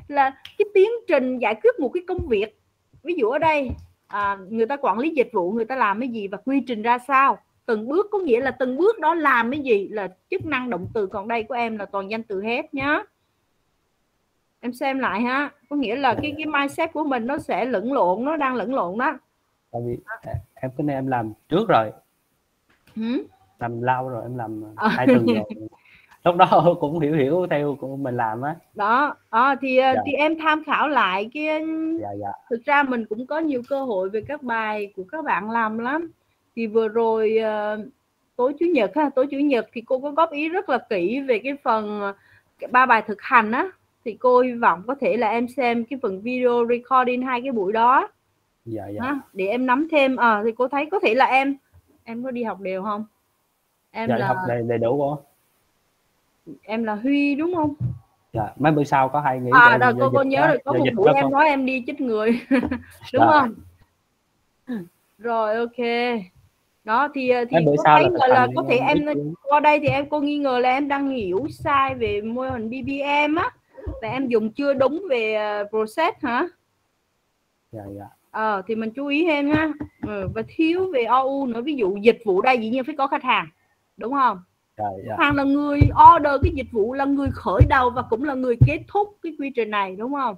là cái tiến trình giải quyết một cái công việc. Ví dụ ở đây à, người ta quản lý dịch vụ người ta làm cái gì và quy trình ra sao? Từng bước có nghĩa là từng bước đó làm cái gì là chức năng động từ còn đây của em là toàn danh từ hết nhá. Em xem lại ha. Có nghĩa là cái cái mindset của mình nó sẽ lẫn lộn nó đang lẫn lộn đó. Tại vì em cái này em làm trước rồi. Ừ. làm lâu rồi em làm Ờ. hai tuần rồi. Lúc đó cũng hiểu hiểu theo của mình làm á. Đó. À, thì ờ, Dạ. thì em tham khảo lại cái dạ dạ. thực ra mình cũng có nhiều cơ hội về các bài của các bạn làm lắm thì vừa rồi ờ, tối chủ nhật ha tối chủ nhật thì cô có góp ý rất là kỹ về cái phần ờ, ba bài thực hành á. Thì cô hy vọng có thể là em xem cái phần video recording hai cái buổi đó dạ dạ. Ha, để em nắm thêm à, thì cô thấy có thể là em em có đi học đều không? Em dạ là học đầy, đầy đủ cô em là Huy đúng không? Dạ mấy bữa sau có hay nghỉ à giờ cô cô nhớ rồi có một buổi em nói em đi chích người. Đúng Dạ. không? Rồi ok đó thì thì mấy bữa có thấy là là, có thể em em luôn. qua đây thì em cô nghi ngờ là em đang hiểu sai về mô hình BBM á và em dùng chưa đúng về ờ, process hả? Dạ dạ. Ờ thì mình chú ý thêm ha. Ừ, và thiếu về OU nữa ví dụ dịch vụ đây dĩ nhiên phải có khách hàng đúng không? Dạ dạ. Khách hàng là người order cái dịch vụ là người khởi đầu và cũng là người kết thúc cái quy trình này đúng không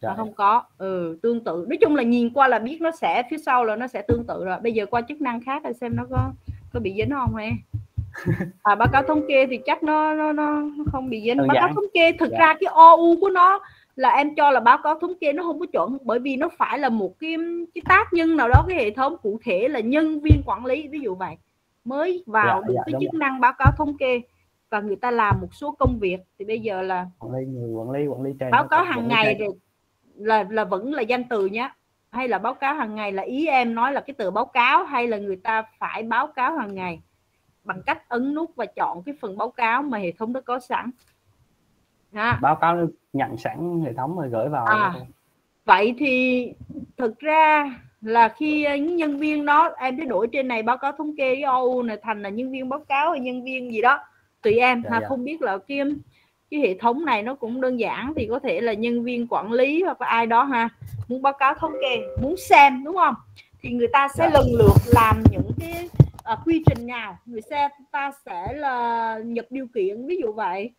dạ mà không có. Ừ tương tự. Nói chung là nhìn qua là biết nó sẽ phía sau là nó sẽ tương tự rồi. Bây giờ qua chức năng khác để xem nó có có bị dính không em à, báo cáo thống kê thì chắc nó nó nó không bị dính. Báo cáo thống kê thực Dạ. ra cái OU của nó là em cho là báo cáo thống kê nó không có chuẩn bởi vì nó phải là một cái cái tác nhân nào đó cái hệ thống cụ thể là nhân viên quản lý ví dụ vậy. Mới vào Dạ, được dạ, cái chức năng báo cáo thống kê và người ta làm một số công việc. Thì bây giờ là quản lý người quản lý quản lý trên báo nó cáo hàng ngày trên. Là là vẫn là danh từ nhé hay là báo cáo hàng ngày là ý em nói là cái từ báo cáo hay là người ta phải báo cáo hàng ngày bằng cách ấn nút và chọn cái phần báo cáo mà hệ thống đó có sẵn ha báo cáo nhận sẵn hệ thống rồi gửi vào À. vậy thì thực ra là khi những nhân viên đó em thấy đổi trên này báo cáo thống kê với OU này thành là nhân viên báo cáo hay nhân viên gì đó tùy em Dạ, ha dạ. không biết là cái cái hệ thống này nó cũng đơn giản thì có thể là nhân viên quản lý hoặc là ai đó ha muốn báo cáo thống kê muốn xem đúng không thì người ta sẽ Dạ. lần lượt làm những cái ờ, quy trình nào người ta ta sẽ là nhập điều kiện ví dụ vậy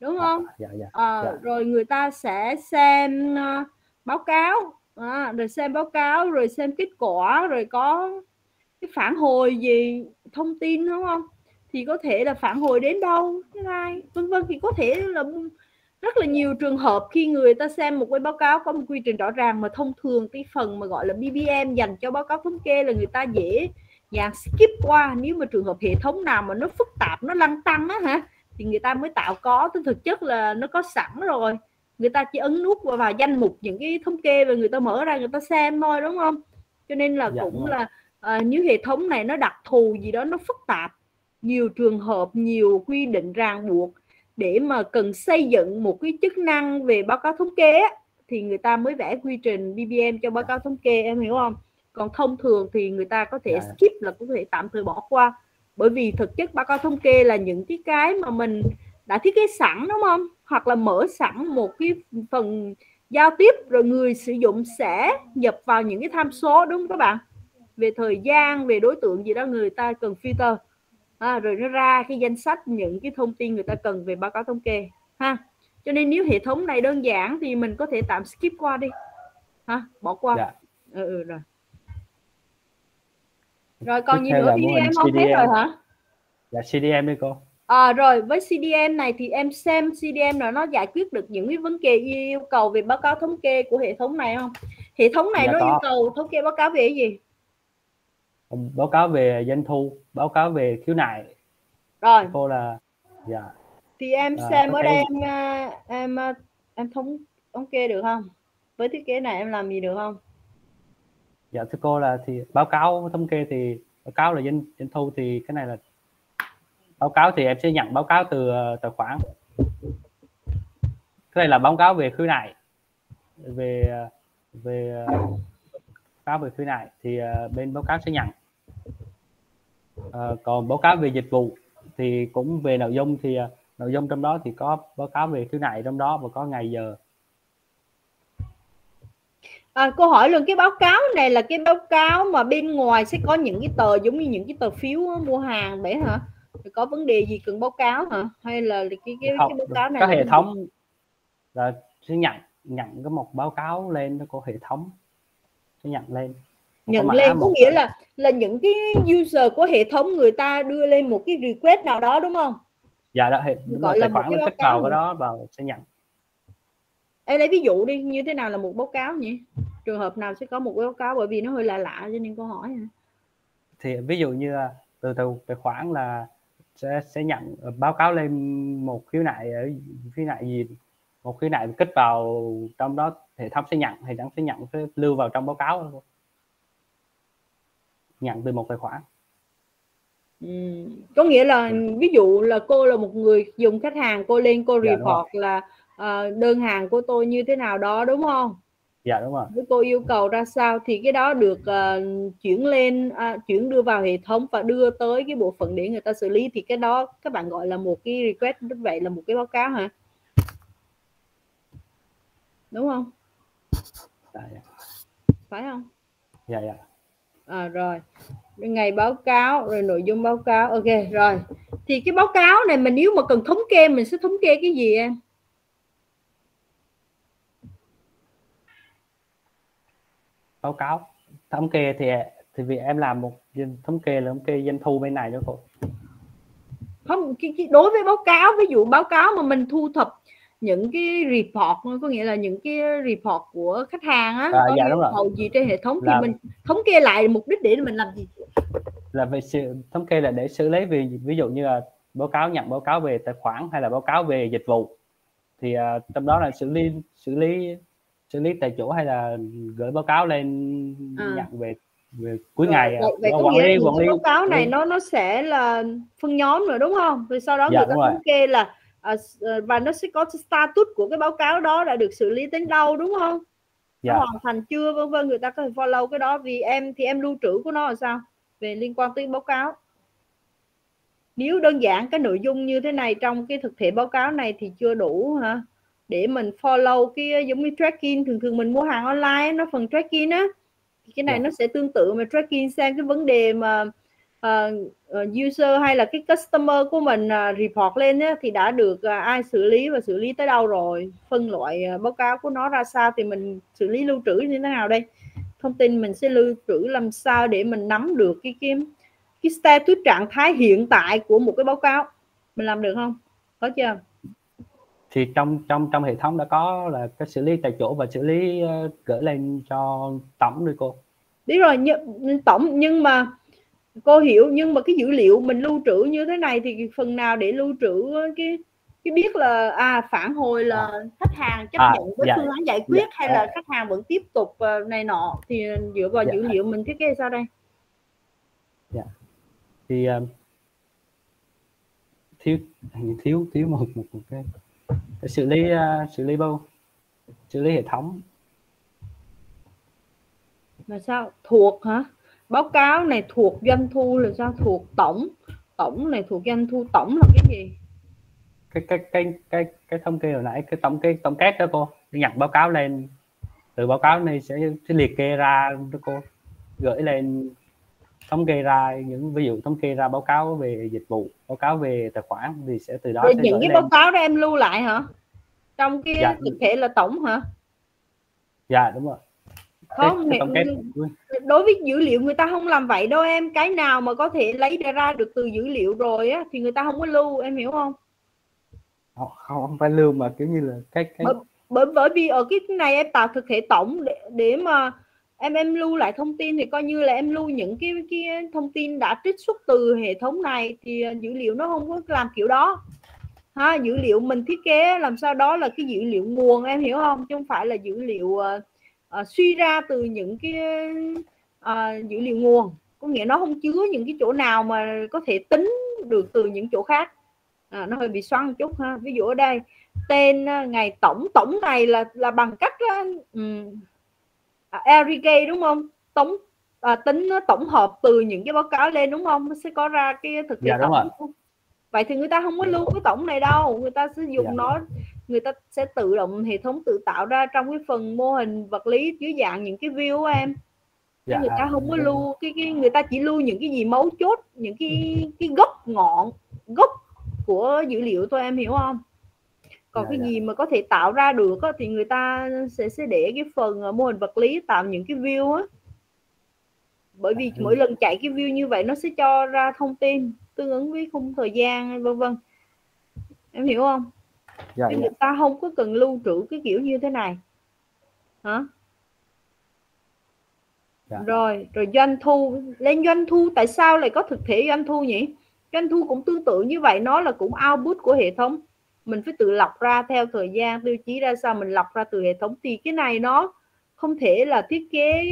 đúng không dạ dạ Ờ, Dạ. rồi người ta sẽ xem ờ, báo cáo à, rồi xem báo cáo rồi xem kết quả rồi có cái phản hồi gì thông tin đúng không thì có thể là phản hồi đến đâu cái ai vân vân. Thì có thể là rất là nhiều trường hợp khi người ta xem một cái báo cáo có một quy trình rõ ràng mà thông thường cái phần mà gọi là BBM dành cho báo cáo thống kê là người ta dễ dàng skip qua. Nếu mà trường hợp hệ thống nào mà nó phức tạp nó lăn tăng á hả thì người ta mới tạo có. Chứ thực chất là nó có sẵn rồi. Người ta chỉ ấn nút vào, vào danh mục những cái thống kê và người ta mở ra người ta xem thôi đúng không? Cho nên là Dạ, cũng rồi. là à, nếu hệ thống này nó đặc thù gì đó nó phức tạp nhiều trường hợp nhiều quy định ràng buộc để mà cần xây dựng một cái chức năng về báo cáo thống kê thì người ta mới vẽ quy trình BBM cho báo cáo thống kê em hiểu không? Còn thông thường thì người ta có thể Dạ. skip là có thể tạm thời bỏ qua. Bởi vì thực chất báo cáo thống kê là những cái cái mà mình đã thiết kế sẵn đúng không? Hoặc là mở sẵn một cái phần giao tiếp rồi người sử dụng sẽ nhập vào những cái tham số đúng không các bạn? Về thời gian về đối tượng gì đó người ta cần filter à, rồi nó ra cái danh sách những cái thông tin người ta cần về báo cáo thống kê ha cho nên nếu hệ thống này đơn giản thì mình có thể tạm skip qua đi ha bỏ qua Dạ. ừ, ừ, rồi rồi còn Tiếp gì nữa thì em không hết rồi hả dạ CDM đi cô À, rồi với CDM này thì em xem CDM là nó giải quyết được những cái vấn đề yêu cầu về báo cáo thống kê của hệ thống này không? Hệ thống này Dạ nó có. yêu cầu thống kê báo cáo về cái gì? Báo cáo về doanh thu báo cáo về khiếu nại Rồi cô là dạ thì em À, xem ở đây em à, em à, em thống thống kê được không? Với thiết kế này em làm gì được không? dạ thưa cô là thì báo cáo thống kê thì báo cáo là doanh doanh thu thì cái này là báo cáo thì em sẽ nhận báo cáo từ ờ, tài khoản cái này là báo cáo về khiếu nại về ờ, về ờ, cáo về khiếu nại thì ờ, bên báo cáo sẽ nhận Ờ, còn báo cáo về dịch vụ thì cũng về nội dung thì ờ, nội dung trong đó thì có báo cáo về khiếu nại trong đó và có ngày giờ À, câu hỏi luôn cái báo cáo này là cái báo cáo mà bên ngoài sẽ có những cái tờ giống như những cái tờ phiếu mua hàng đấy hả? Rồi Có vấn đề gì cần báo cáo hả? Hay là cái cái, cái báo cáo này là hệ thống là sẽ nhận nhận cái một báo cáo lên của hệ thống nhận lên. Nhận lên có nghĩa là là những cái user của hệ thống người ta đưa lên một cái request nào đó đúng không? Dạ đó hệ đúng gọi là một khoản cái báo vào cáo cái đó vào sẽ nhận. Em lấy ví dụ đi như thế nào là một báo cáo nhỉ? Trường hợp nào sẽ có một báo cáo? Bởi vì nó hơi lạ lạ cho nên câu hỏi hả? thì ví dụ như từ từ tài khoản là sẽ sẽ nhận báo cáo lên một khiếu nại ở khiếu nại gì một khiếu nại kích vào trong đó hệ thống sẽ nhận hệ thống sẽ nhận sẽ lưu vào trong báo cáo. Nhận từ một tài khoản. Ừm, có nghĩa là ví dụ là cô là một người dùng khách hàng cô lên cô Dạ, report là ờ, đơn hàng của tôi như thế nào đó đúng không? Dạ đúng rồi. Với cô yêu cầu ra sao thì cái đó được ờ, chuyển lên à, chuyển đưa vào hệ thống và đưa tới cái bộ phận để người ta xử lý. Thì cái đó các bạn gọi là một cái request vậy là một cái báo cáo hả đúng không? Dạ dạ phải không? Dạ, dạ. à, rồi. Ngày báo cáo rồi nội dung báo cáo. Ok rồi. Thì cái báo cáo này mình nếu mà cần thống kê mình sẽ thống kê cái gì em? Báo cáo. Thống kê thì thì vì em làm một thống kê là thống kê doanh thu bên này cho cô. Không đối với báo cáo ví dụ báo cáo mà mình thu thập những cái report có nghĩa là những cái report của khách hàng á à, dạ, đúng rồi. gì trên hệ thống thì Là- mình thống kê lại mục đích để mình làm gì? Là về sự thống kê là để xử lý vì ví dụ như là báo cáo nhận báo cáo về tài khoản hay là báo cáo về dịch vụ. Thì à, trong đó là xử lý xử lý xử lý tại chỗ hay là gửi báo cáo lên À. nhận về về cuối Rồi, ngày à, vậy, vậy quản lý quản lý báo cáo này nó nó sẽ là phân nhóm rồi đúng không? Rồi sau đó Dạ, người ta thống kê là và nó sẽ có status của cái báo cáo đó đã được xử lý đến đâu đúng không? Dạ. nó hoàn thành chưa vân vân? Người ta có thể follow cái đó vì em thì em lưu trữ của nó là sao về liên quan tới báo cáo. Nếu đơn giản cái nội dung như thế này trong cái thực thể báo cáo này thì chưa đủ hả? Để mình follow cái giống như tracking thường thường mình mua hàng online nó phần tracking á cái này Dạ. nó sẽ tương tự mà tracking xem cái vấn đề mà ờ, user hay là cái customer của mình ờ, report lên á, thì đã được ờ, ai xử lý và xử lý tới đâu rồi? Phân loại ờ, báo cáo của nó ra sao thì mình xử lý lưu trữ như thế nào đây? Thông tin mình sẽ lưu trữ làm sao để mình nắm được cái cái cái status trạng thái hiện tại của một cái báo cáo? Mình làm được không? Có chưa? Thì trong trong trong hệ thống đã có là cái xử lý tại chỗ và xử lý ờ, gửi lên cho tổng rồi cô. Biết rồi nhưng, tổng nhưng mà cô hiểu nhưng mà cái dữ liệu mình lưu trữ như thế này thì phần nào để lưu trữ cái cái biết là à phản hồi là khách hàng chấp À, nhận với dạ, phương án giải quyết dạ, hay là à. khách hàng vẫn tiếp tục ờ, này nọ thì dựa vào Dạ. dữ liệu mình thiết kế sao đây? Thì ờ, thiếu thiếu thiếu một một, một cái, cái xử lý ờ, xử lý bao xử lý hệ thống. Là sao? Thuộc hả báo cáo này thuộc doanh thu là sao? Thuộc tổng. Tổng này thuộc doanh thu tổng là cái gì? Cái cái cái cái cái thống kê hồi nãy cái tổng cái tổng kết đó cô. Nhận báo cáo lên. Từ báo cáo này sẽ, sẽ liệt kê ra đó cô. Gửi lên thống kê ra những ví dụ thống kê ra báo cáo về dịch vụ báo cáo về tài khoản thì sẽ từ đó rồi sẽ những cái lên. báo cáo đó em lưu lại hả? Trong cái Dạ. thực thể là tổng hả? Dạ đúng rồi không cái đối với dữ liệu người ta không làm vậy đâu em. Cái nào mà có thể lấy ra được từ dữ liệu rồi á thì người ta không có lưu em hiểu không? Không, không phải lưu mà kiểu như là cái cái bởi, bởi bởi vì ở cái này em tạo thực thể tổng để để mà em em lưu lại thông tin thì coi như là em lưu những cái cái thông tin đã trích xuất từ hệ thống này thì ờ, dữ liệu nó không có làm kiểu đó. Ha dữ liệu mình thiết kế làm sao đó là cái dữ liệu nguồn em hiểu không? Chứ không phải là dữ liệu ờ, suy ra từ những cái ờ, dữ liệu nguồn. Có nghĩa nó không chứa những cái chỗ nào mà có thể tính được từ những chỗ khác. À, nó hơi bị một chút ha. Ví dụ ở đây tên ờ, ngày tổng tổng này là là bằng cách à, aggregate đúng không? Tổng à, tính nó tổng hợp từ những cái báo cáo lên đúng không? Nó sẽ có ra cái thực tế Dạ, tổng vậy thì người ta không có lưu cái tổng này đâu. Người ta sẽ dùng Dạ. nó người ta sẽ tự động hệ thống tự tạo ra trong cái phần mô hình vật lý dưới dạng những cái view của em. Dạ, người ta không có lưu cái, cái người ta chỉ lưu những cái gì mấu chốt những cái cái gốc ngọn gốc của dữ liệu thôi em hiểu không? Còn Dạ, cái dạ. gì mà có thể tạo ra được á, thì người ta sẽ sẽ để cái phần ờ, mô hình vật lý tạo những cái view á. Bởi vì Ừ. mỗi lần chạy cái view như vậy nó sẽ cho ra thông tin tương ứng với khung thời gian vân vân. Em hiểu không dạ, Chứ dạ. người ta không có cần lưu trữ cái kiểu như thế này. Hả? Dạ. rồi rồi doanh thu lên doanh thu tại sao lại có thực thể doanh thu nhỉ? Doanh thu cũng tương tự như vậy nó là cũng output của hệ thống. Mình phải tự lọc ra theo thời gian tiêu chí ra sao mình lọc ra từ hệ thống. Thì cái này nó không thể là thiết kế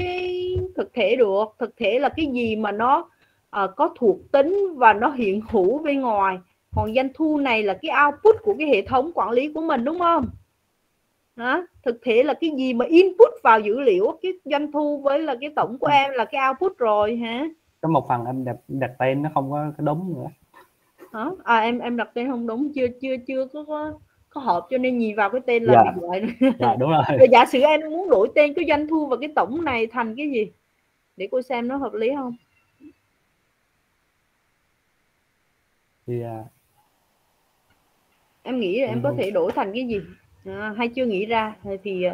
thực thể được. Thực thể là cái gì mà nó ờ, có thuộc tính và nó hiện hữu bên ngoài còn doanh thu này là cái output của cái hệ thống quản lý của mình đúng không? Đó. thực thể là cái gì mà input vào dữ liệu? Cái doanh thu với là cái tổng của em là cái output rồi hả? Có một phần em đặt đặt tên nó không có cái đúng nữa. Hả? À, em em đặt tên không đúng chưa chưa chưa có có, có hợp cho nên nhìn vào cái tên là Dạ. bị gọi. Dạ đúng rồi. Rồi giả sử em muốn đổi tên cái doanh thu và cái tổng này thành cái gì? Để cô xem nó hợp lý không? Thì à, em nghĩ là em có thể đổi thành cái gì? À, hay chưa nghĩ ra? Thì thì,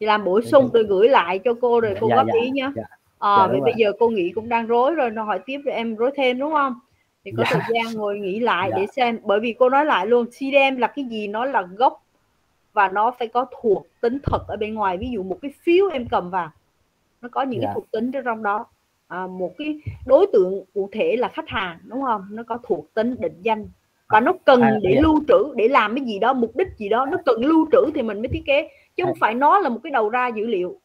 thì làm bổ sung rồi gửi lại cho cô rồi cô Dạ, góp dạ, ý nhé dạ. à, Dạ, bây giờ cô nghĩ cũng đang rối rồi nó hỏi tiếp rồi em rối thêm đúng không? Thì có Dạ. thời gian ngồi nghĩ lại Dạ. để xem bởi vì cô nói lại luôn CDM là cái gì nó là gốc và nó phải có thuộc tính thật ở bên ngoài. Ví dụ một cái phiếu em cầm vào nó có những Dạ. cái thuộc tính ở trong đó. À, một cái đối tượng cụ thể là khách hàng đúng không? Nó có thuộc tính định danh và nó cần À, để dạ. lưu trữ để làm cái gì đó mục đích gì đó nó cần lưu trữ thì mình mới thiết kế chứ không À. phải nó là một cái đầu ra dữ liệu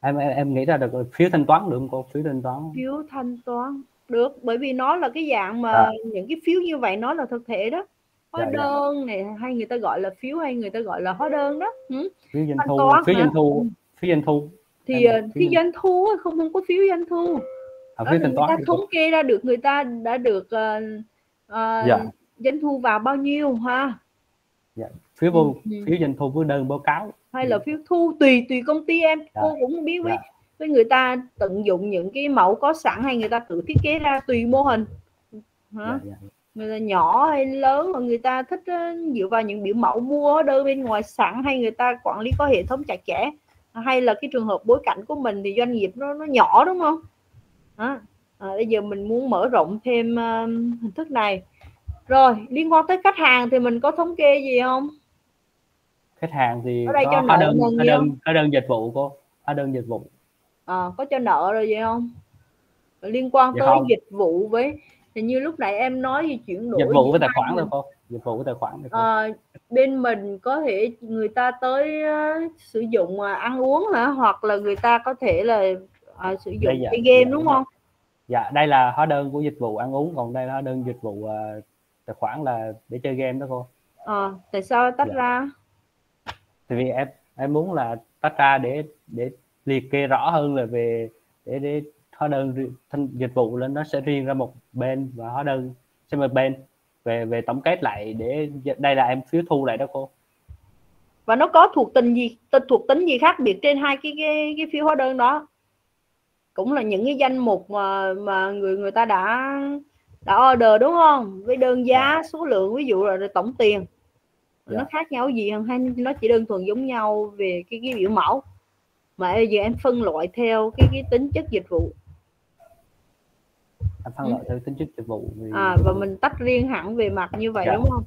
em em, em nghĩ ra được phiếu thanh toán được không cô phiếu thanh toán phiếu thanh toán được bởi vì nó là cái dạng mà À. những cái phiếu như vậy nó là thực thể đó hóa Dạ, dạ. đơn này hay người ta gọi là phiếu hay người ta gọi là hóa đơn đó ừ. phiếu doanh thu toán phiếu doanh thu phiếu doanh thu thì Em- ờ, phiếu doanh thu không không có phiếu doanh thu à, phiếu thanh người ta toán thì cô- thống kê ra được người ta đã được ờ, ờ, Dạ. Doanh thu vào bao nhiêu ha phiếu vô Ừ. phiếu doanh thu với đơn báo cáo hay là phiếu thu tùy tùy công ty em Dạ. cô cũng không biết với Dạ. với người ta tận dụng những cái mẫu có sẵn hay người ta tự thiết kế ra tùy mô hình hả dạ, dạ. người ta nhỏ hay lớn mà người ta thích ờ, dựa vào những biểu mẫu mua đơn bên ngoài sẵn hay người ta quản lý có hệ thống chặt chẽ hay là cái trường hợp bối cảnh của mình thì doanh nghiệp nó nó nhỏ đúng không đó. À, bây giờ mình muốn mở rộng thêm ờ, hình thức này rồi liên quan tới khách hàng thì mình có thống kê gì không? Khách hàng thì Ở đây có cho hóa đơn hóa gì đơn hóa đơn dịch vụ cô hóa đơn dịch vụ. À, có cho nợ rồi gì không? Liên quan Dạ tới không. dịch vụ với thì như lúc nãy em nói thì chuyển đổi dịch vụ với tài khoản thôi cô dịch vụ với tài khoản thôi cô. Ờ, bên mình có thể người ta tới ờ, sử dụng ờ, ăn uống hả? Hoặc là người ta có thể là ờ, sử dụng Đây dạ, cái game dạ, đúng đúng không? Dạ đây là hóa đơn của dịch vụ ăn uống còn đây là hóa đơn dịch vụ ờ, tài khoản là để chơi game đó cô. Ờ, tại sao tách Dạ. ra? Thì vì em em muốn là tách ra để để liệt kê rõ hơn là về để để hóa đơn thanh dịch vụ lên nó sẽ riêng ra một bên và hóa đơn sẽ một bên. Về về tổng kết lại để đây là em phiếu thu lại đó cô. Và nó có thuộc tính gì thuộc tính gì khác biệt trên hai cái cái cái phiếu hóa đơn đó? Cũng là những cái danh mục mà mà người người ta đã đã order đúng không? Với đơn giá số lượng ví dụ là tổng tiền. Nó Dạ. khác nhau gì không? Hay nó chỉ đơn thuần giống nhau về cái cái biểu mẫu? Mà bây giờ em phân loại theo cái cái tính chất dịch vụ. Em phân loại theo tính chất dịch vụ thì à, và mình tách riêng hẳn về mặt như vậy Dạ. đúng không?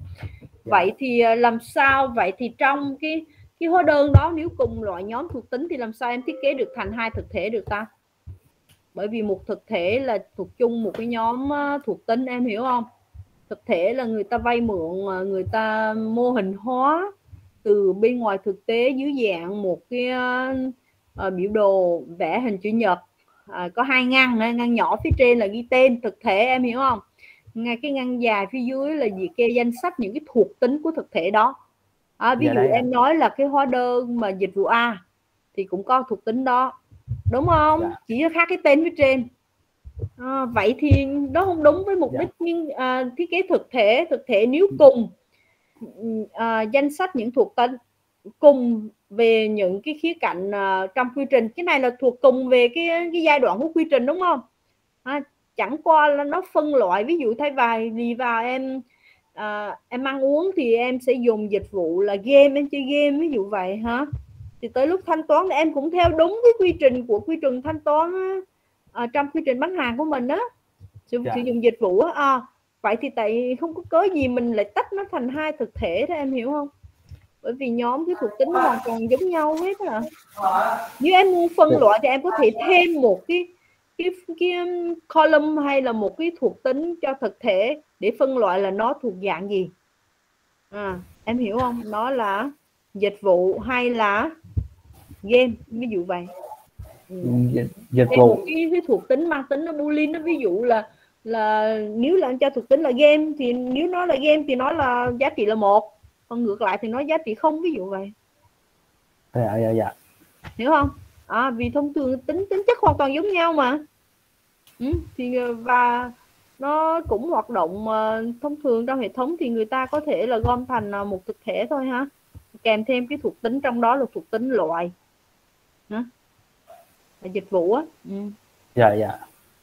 Vậy thì à, làm sao? Vậy thì trong cái cái hóa đơn đó nếu cùng loại nhóm thuộc tính thì làm sao em thiết kế được thành hai thực thể được ta bởi vì một thực thể là thuộc chung một cái nhóm thuộc tính em hiểu không? Thực thể là người ta vay mượn à, người ta mô hình hóa từ bên ngoài thực tế dưới dạng một cái à, biểu đồ vẽ hình chữ nhật. À, có hai ngăn ngăn nhỏ phía trên là ghi tên thực thể em hiểu không? Ngay cái ngăn dài phía dưới là liệt kê danh sách những cái thuộc tính của thực thể đó. À, ví Dạ dụ đấy em nói là cái hóa đơn mà dịch vụ A thì cũng có thuộc tính đó đúng không? Dạ. chỉ khác cái tên phía trên. À, vậy thì nó không đúng với mục Dạ. đích nhưng à, thiết kế thực thể thực thể nếu cùng à, danh sách những thuộc tính cùng về những cái khía cạnh à, trong quy trình. Cái này là thuộc cùng về cái cái giai đoạn của quy trình đúng không? À, chẳng qua là nó phân loại ví dụ thay vài đi vào em à, em ăn uống thì em sẽ dùng dịch vụ là game em chơi game ví dụ vậy hả thì tới lúc thanh toán thì em cũng theo đúng cái quy trình của quy trình thanh toán à, trong quy trình bán hàng của mình đó sử, Dạ. sử dụng dịch vụ á à, vậy thì tại không có cớ gì mình lại tách nó thành hai thực thể đó em hiểu không? Bởi vì nhóm cái thuộc tính hoàn toàn giống nhau hết à nếu em muốn phân Dạ. loại thì em có thể thêm một cái cái cái um, column hay là một cái thuộc tính cho thực thể để phân loại là nó thuộc dạng gì. À, em hiểu không? Nó là dịch vụ hay là game ví dụ vậy. Ừ. dịch, dịch Thêm một vụ cái, cái thuộc tính mang tính nó boolean nó ví dụ là là nếu là anh cho thuộc tính là game thì nếu nó là game thì nó là giá trị là một còn ngược lại thì nó giá trị không ví dụ vậy. Dạ dạ dạ. Hiểu không? À, vì thông thường tính tính chất hoàn toàn giống nhau mà. Ừ, thì ờ, và nó cũng hoạt động ờ, thông thường trong hệ thống thì người ta có thể là gom thành ờ, một thực thể thôi ha. Kèm thêm cái thuộc tính trong đó là thuộc tính loại hả? Là dịch vụ á. Ừ. dạ dạ.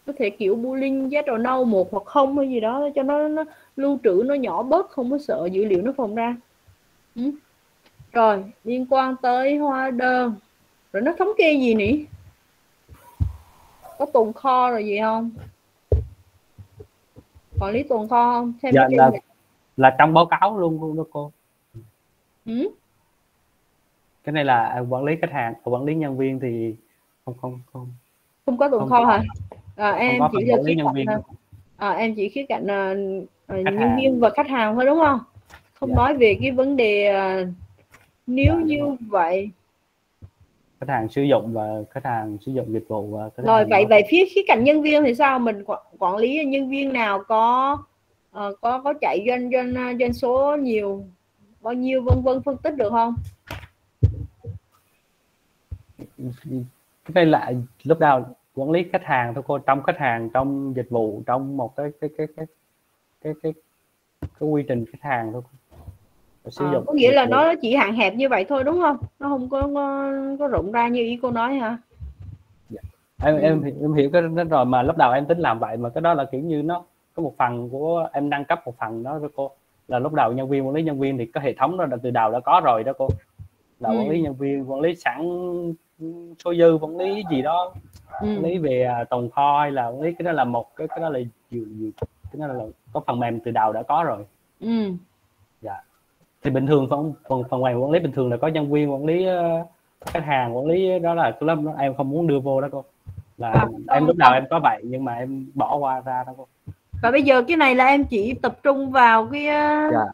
Có thể kiểu boolean giá trò nâu một hoặc không hay gì đó cho nó, nó lưu trữ nó nhỏ bớt không có sợ dữ liệu nó phồng ra. Ừ. rồi liên quan tới hóa đơn. Rồi nó thống kê gì nhỉ có tồn kho rồi gì không? Quản lý tồn kho không? Thêm dạ là là trong báo cáo luôn đó cô. Ừ? Cái này là quản lý khách hàng quản lý nhân viên thì không không không. Không có tồn kho hả? À, em chỉ là khía nhân viên. à, em chỉ khía cạnh uh, nhân hàng. viên và khách hàng thôi đúng không? Không dạ. nói về cái vấn đề uh, nếu dạ, như vậy. Khách hàng sử dụng và khách hàng sử dụng dịch vụ và khách rồi vậy vậy phía khía cạnh nhân viên thì sao? Mình quản lý nhân viên nào có uh, có có chạy doanh doanh doanh số nhiều bao nhiêu vân vân phân tích được không cái đây là lúc nào quản lý khách hàng thôi cô trong khách hàng trong dịch vụ trong một cái cái cái cái cái cái, cái quy trình khách hàng thôi sử à, dụng có nghĩa là vụ. nó chỉ hạn hẹp như vậy thôi đúng không nó không có có, có rộng ra như ý cô nói hả dạ. em ừ. em em hiểu cái đó rồi mà lúc đầu em tính làm vậy mà cái đó là kiểu như nó có một phần của em nâng cấp một phần đó với cô là lúc đầu nhân viên quản lý nhân viên thì cái hệ thống đó là từ đầu đã có rồi đó cô là ừ. quản lý nhân viên quản lý sẵn số dư quản lý gì đó ừ. quản lý về à, tồn kho hay là quản lý cái đó là một cái cái đó là nhiều, nhiều cái đó là có phần mềm từ đầu đã có rồi ừ. dạ thì bình thường phần phần phần ngoài quản lý bình thường là có nhân viên quản lý uh, khách hàng quản lý đó là cái lớp em không muốn đưa vô đó cô là à, em lúc đầu em có vậy nhưng mà em bỏ qua ra đó cô và bây giờ cái này là em chỉ tập trung vào cái dạ.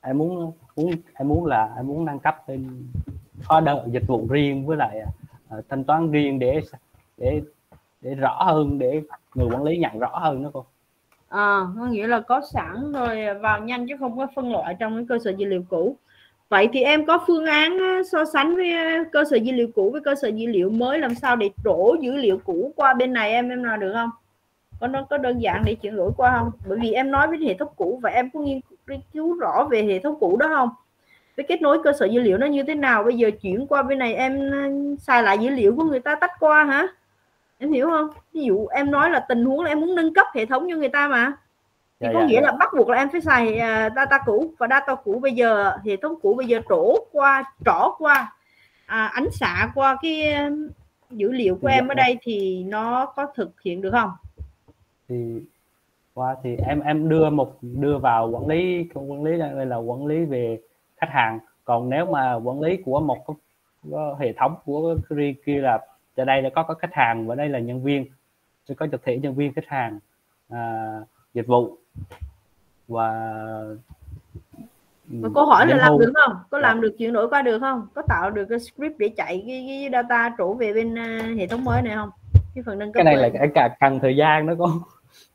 em muốn muốn em muốn là em muốn nâng cấp lên order dịch vụ riêng với lại uh, thanh toán riêng để để để rõ hơn để người quản lý nhận rõ hơn đó cô. À, có nghĩa là có sẵn rồi vào nhanh chứ không có phân loại trong cái cơ sở dữ liệu cũ. Vậy thì em có phương án à, so sánh với cơ sở dữ liệu cũ với cơ sở dữ liệu mới làm sao để đổ dữ liệu cũ qua bên này em em nào được không? Có nó có đơn giản để chuyển đổi qua không? Bởi vì em nói với hệ thống cũ và em có nghiên cứu rõ về hệ thống cũ đó không? Cái kết nối cơ sở dữ liệu nó như thế nào? Bây giờ chuyển qua bên này em xài lại dữ liệu của người ta tách qua hả? Em hiểu không? Ví dụ em nói là tình huống là em muốn nâng cấp hệ thống cho người ta mà. Thì dạ, có dạ, nghĩa dạ. là bắt buộc là em phải xài uh, data cũ. Và data cũ bây giờ hệ thống cũ bây giờ trổ qua trỏ qua à, ánh xạ qua cái dữ liệu của dạ, em ở đây thì nó có thực hiện được không? Thì qua thì em em đưa một đưa vào quản lý quản lý đây là quản lý về khách hàng. Còn nếu mà quản lý của một hệ thống của riêng kia là ở đây là có có khách hàng và đây là nhân viên sẽ có thực thể nhân viên khách hàng à, dịch vụ. Và mà câu hỏi là làm được không? Có làm được chuyển đổi qua được không? Có tạo được cái script để chạy cái, cái data trổ về bên uh, hệ thống mới này không? Cái phần nâng cấp cái này là cả cần thời gian đó con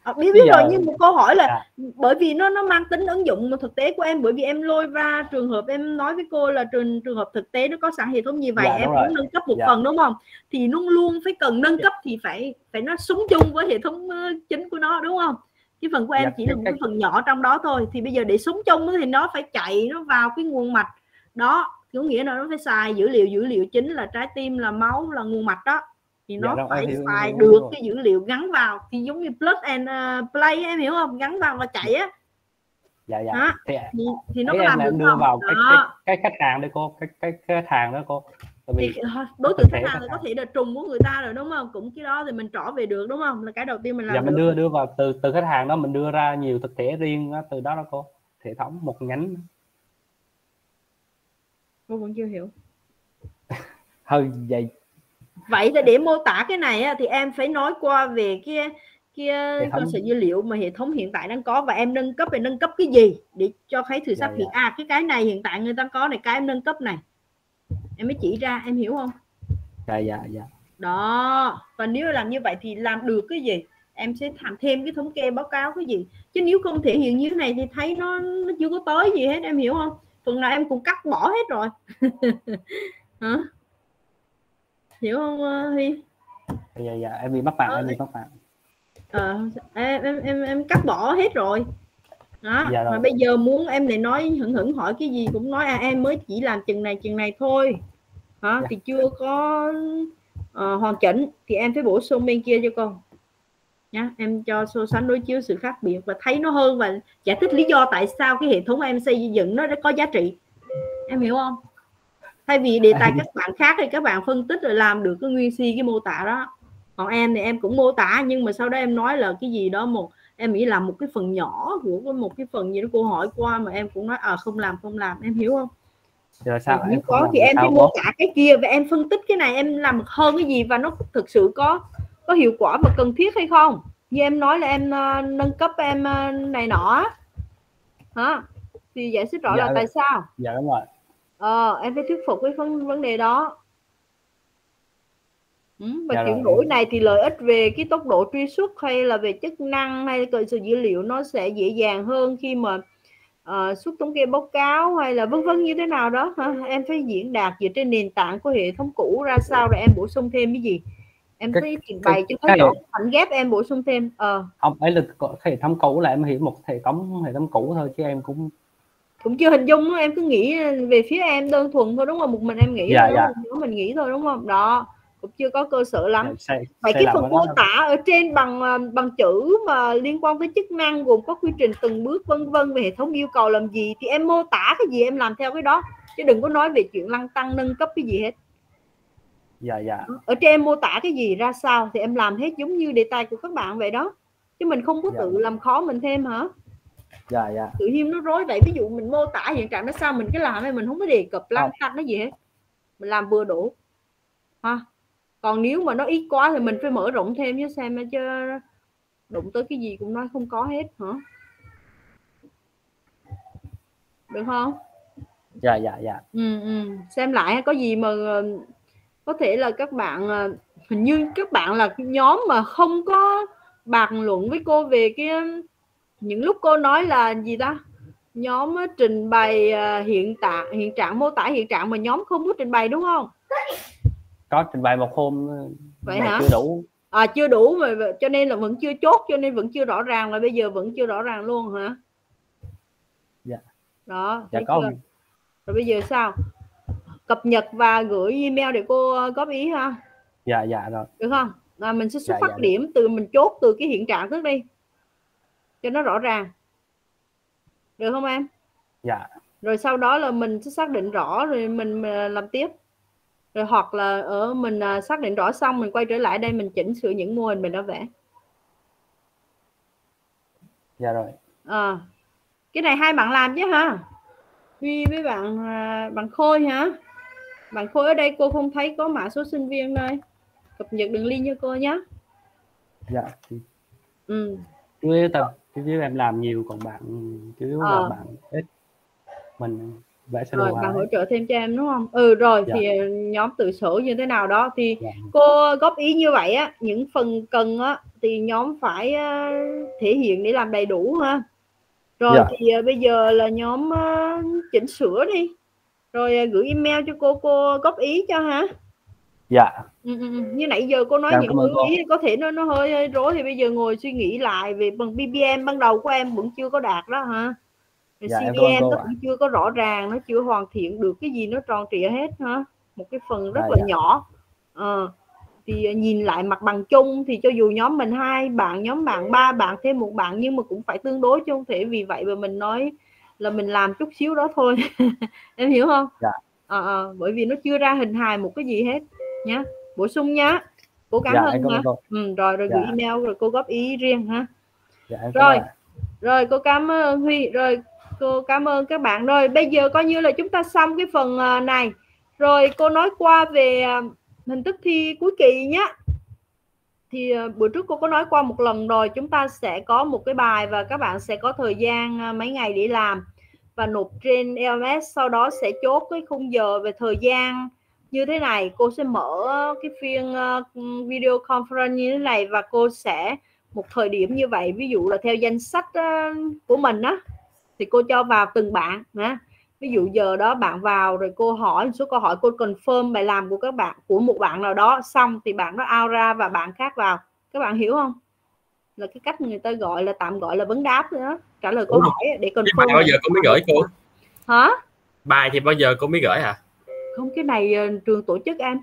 à, biết biết rồi nhưng một câu hỏi là à. bởi vì nó nó mang tính ứng dụng thực tế của em bởi vì em lôi ra trường hợp em nói với cô là trường trường hợp thực tế nó có sẵn hệ thống như vậy dạ, em muốn nâng cấp một dạ. phần đúng không thì luôn luôn phải cần nâng dạ. cấp thì phải phải nó súng chung với hệ thống chính của nó đúng không cái phần của em dạ, chỉ là một cái phần nhỏ trong đó thôi thì bây giờ để súng chung thì nó phải chạy nó vào cái nguồn mạch đó có nghĩa là nó phải xài dữ liệu dữ liệu chính là trái tim là máu là nguồn mạch đó thì dạ nó dạ, phải xài được cái dữ liệu gắn vào. Thì giống như plus and uh, play em hiểu không? Gắn vào và chạy á. Dạ dạ. Đó. thì, thì, thì nó làm được đưa không? vào cái, cái, cái khách hàng đây cô cái cái, cái khách hàng đó cô. Vì thì đối tượng khách hàng thì có thể là trùng của người ta rồi đúng không? Cũng cái đó thì mình trỏ về được đúng không? Là cái đầu tiên mình làm dạ mình được. đưa đưa vào từ từ khách hàng đó mình đưa ra nhiều thực thể riêng đó, từ đó đó cô. Hệ thống một nhánh. Cô vẫn chưa hiểu. Hơi vậy vậy là để mô tả cái này thì em phải nói qua về cái kia cơ sở dữ liệu mà hệ thống hiện tại đang có và em nâng cấp về nâng cấp cái gì để cho thấy thử xác dạ, hiện dạ. à cái cái này hiện tại người ta có này cái em nâng cấp này. Em mới chỉ ra em hiểu không? Dạ dạ dạ. Đó và nếu làm như vậy thì làm được cái gì? Em sẽ làm thêm cái thống kê báo cáo cái gì? Chứ nếu không thể hiện như thế này thì thấy nó, nó chưa có tới gì hết em hiểu không? Phần nào em cũng cắt bỏ hết rồi. Hả hiểu không uh, Huy? Dạ dạ em bị mắc mạng em bị mắc mạng ờ, em, em em em cắt bỏ hết rồi. Đó dạ mà bây giờ muốn em lại nói hững hững hỏi cái gì cũng nói à em mới chỉ làm chừng này chừng này thôi. Hả? Dạ. thì chưa có uh, hoàn chỉnh thì em phải bổ sung bên kia cho con. Nhá em cho so sánh đối chiếu sự khác biệt và thấy nó hơn và giải thích lý do tại sao cái hệ thống em xây dựng nó có giá trị. Em hiểu không thay vì đề tài các bạn khác thì các bạn phân tích rồi làm được cái nguyên si cái mô tả đó. Còn em thì em cũng mô tả nhưng mà sau đó em nói là cái gì đó một em nghĩ là một cái phần nhỏ của một cái phần gì đó cô hỏi qua mà em cũng nói à không làm không làm. Em hiểu không? Rồi sao nếu có thì em phải mô tả cái kia và em phân tích cái này em làm hơn cái gì và nó thực sự có có hiệu quả và cần thiết hay không? Như em nói là em uh, nâng cấp em uh, này nọ hả? Thì giải thích rõ dạ, là tại sao? Dạ đúng rồi ờ em phải thuyết phục cái vấn vấn đề đó. Ừ, và dạ chuyển đổi này thì lợi ích về cái tốc độ truy xuất hay là về chức năng hay cơ sở dữ liệu nó sẽ dễ dàng hơn khi mà uh, xuất thống kê báo cáo hay là vân vân như thế nào đó. Hả? em phải diễn đạt dựa trên nền tảng của hệ thống cũ ra sao rồi em bổ sung thêm cái gì? Em cái, phải trình bày cho thấy rõ khoảnh ghép em bổ sung thêm. Ờ. Không ấy là hệ thống cũ là em hiểu một hệ thống hệ thống cũ thôi chứ em cũng cũng chưa hình dung em cứ nghĩ về phía em đơn thuần thôi đúng không? Một mình em nghĩ dạ, dạ. mình nghĩ thôi đúng không? Đó cũng chưa có cơ sở lắm. Dạ, vậy cái phần mô tả ở trên bằng ờ, bằng chữ mà liên quan tới chức năng gồm có quy trình từng bước vân vân về hệ thống yêu cầu làm gì thì em mô tả cái gì em làm theo cái đó. Chứ đừng có nói về chuyện lăng tăng nâng cấp cái gì hết. Dạ dạ. Ở trên em mô tả cái gì ra sao thì em làm hết giống như đề tài của các bạn vậy đó. Chứ mình không có dạ. tự làm khó mình thêm hả dạ dạ. Tự nhiên nó rối vậy ví dụ mình mô tả hiện trạng nó sao mình cái làm hay mình không có đề cập lăng tăng nó gì hết. Mình làm vừa đủ. Ha. Còn nếu mà nó ít quá thì mình phải mở rộng thêm chứ xem chứ đụng tới cái gì cũng nói không có hết hả? Được không? Dạ dạ dạ. Ừ, ừ. xem lại có gì mà có thể là các bạn à, hình như các bạn là nhóm mà không có bàn luận với cô về cái những lúc cô nói là gì ta? Nhóm trình bày à, hiện tại hiện trạng mô tả hiện trạng mà nhóm không có trình bày đúng không? Có trình bày một hôm vậy hả? chưa đủ. À chưa đủ mà cho nên là vẫn chưa chốt cho nên vẫn chưa rõ ràng là bây giờ vẫn chưa rõ ràng luôn hả? Dạ. Đó dạ có rồi bây giờ sao? Cập nhật và gửi email để cô ờ, góp ý ha. Dạ dạ rồi. Được không? À, mình sẽ xuất dạ, phát dạ, điểm từ mình chốt từ cái hiện trạng trước đi cho nó rõ ràng. Được không em? Dạ. Rồi sau đó là mình sẽ xác định rõ rồi mình làm tiếp. Rồi hoặc là ở mình à, xác định rõ xong mình quay trở lại đây mình chỉnh sửa những mô hình mình đã vẽ. Dạ rồi. À, cái này hai bạn làm chứ ha Huy với bạn bạn Khôi hả? Bạn Khôi ở đây cô không thấy có mã số sinh viên đây cập nhật đường link cho cô nhé dạ. Ừ. Yếu tập chủ yếu em làm nhiều còn bạn chủ yếu là bạn ít mình vẽ sơ rồi bạn hỗ trợ thêm cho em đúng không? Ừ rồi dạ. thì nhóm tự sổ như thế nào đó. Thì dạ. cô góp ý như vậy á những phần cần á thì nhóm phải uh, thể hiện để làm đầy đủ ha. Rồi dạ. thì uh, bây giờ là nhóm chỉnh sửa đi. Rồi gửi email cho cô cô góp ý cho hả dạ. Ừ, ừ, ừ. như nãy giờ cô nói dạ, những ý có thể nó nó hơi, hơi rối thì bây giờ ngồi suy nghĩ lại về bằng BBM ban đầu của em vẫn chưa có đạt đó hả? Dạ, CVM nó cũng chưa có rõ ràng nó chưa hoàn thiện được cái gì nó tròn trịa hết hả? Một cái phần rất à, là dạ. nhỏ. À, thì nhìn lại mặt bằng chung thì cho dù nhóm mình hai bạn nhóm bạn ba bạn thêm một bạn nhưng mà cũng phải tương đối chứ không thể vì vậy mà mình nói là mình làm chút xíu đó thôi. Em hiểu không? Dạ. à, à, bởi vì nó chưa ra hình hài một cái gì hết nhá. Bổ sung nhá. Cố gắng dạ, hơn ha ừ, rồi rồi dạ. gửi email rồi cô góp ý riêng ha. Dạ, rồi rồi cô cảm ơn huy rồi cô cảm ơn các bạn. Rồi bây giờ coi như là chúng ta xong cái phần à, này. Rồi cô nói qua về à, hình thức thi cuối kỳ nhé thì à, bữa trước cô có nói qua một lần rồi chúng ta sẽ có một cái bài và các bạn sẽ có thời gian mấy ngày để làm. Và nộp trên LMS sau đó sẽ chốt cái khung giờ về thời gian như thế này cô sẽ mở cái phiên video conference như thế này và cô sẽ một thời điểm như vậy. Ví dụ là theo danh sách của mình á thì cô cho vào từng bạn ha ví dụ giờ đó bạn vào rồi cô hỏi một số câu hỏi cô confirm bài làm của các bạn của một bạn nào đó xong thì bạn nó out ra và bạn khác vào. Các bạn hiểu không? Là cái cách người ta gọi là tạm gọi là vấn đáp đó. Trả lời câu hỏi để confirm bài bao giờ cô mới gửi cô? Hả? Bài thì bao giờ cô mới gửi hả không? Cái này uh, trường tổ chức em.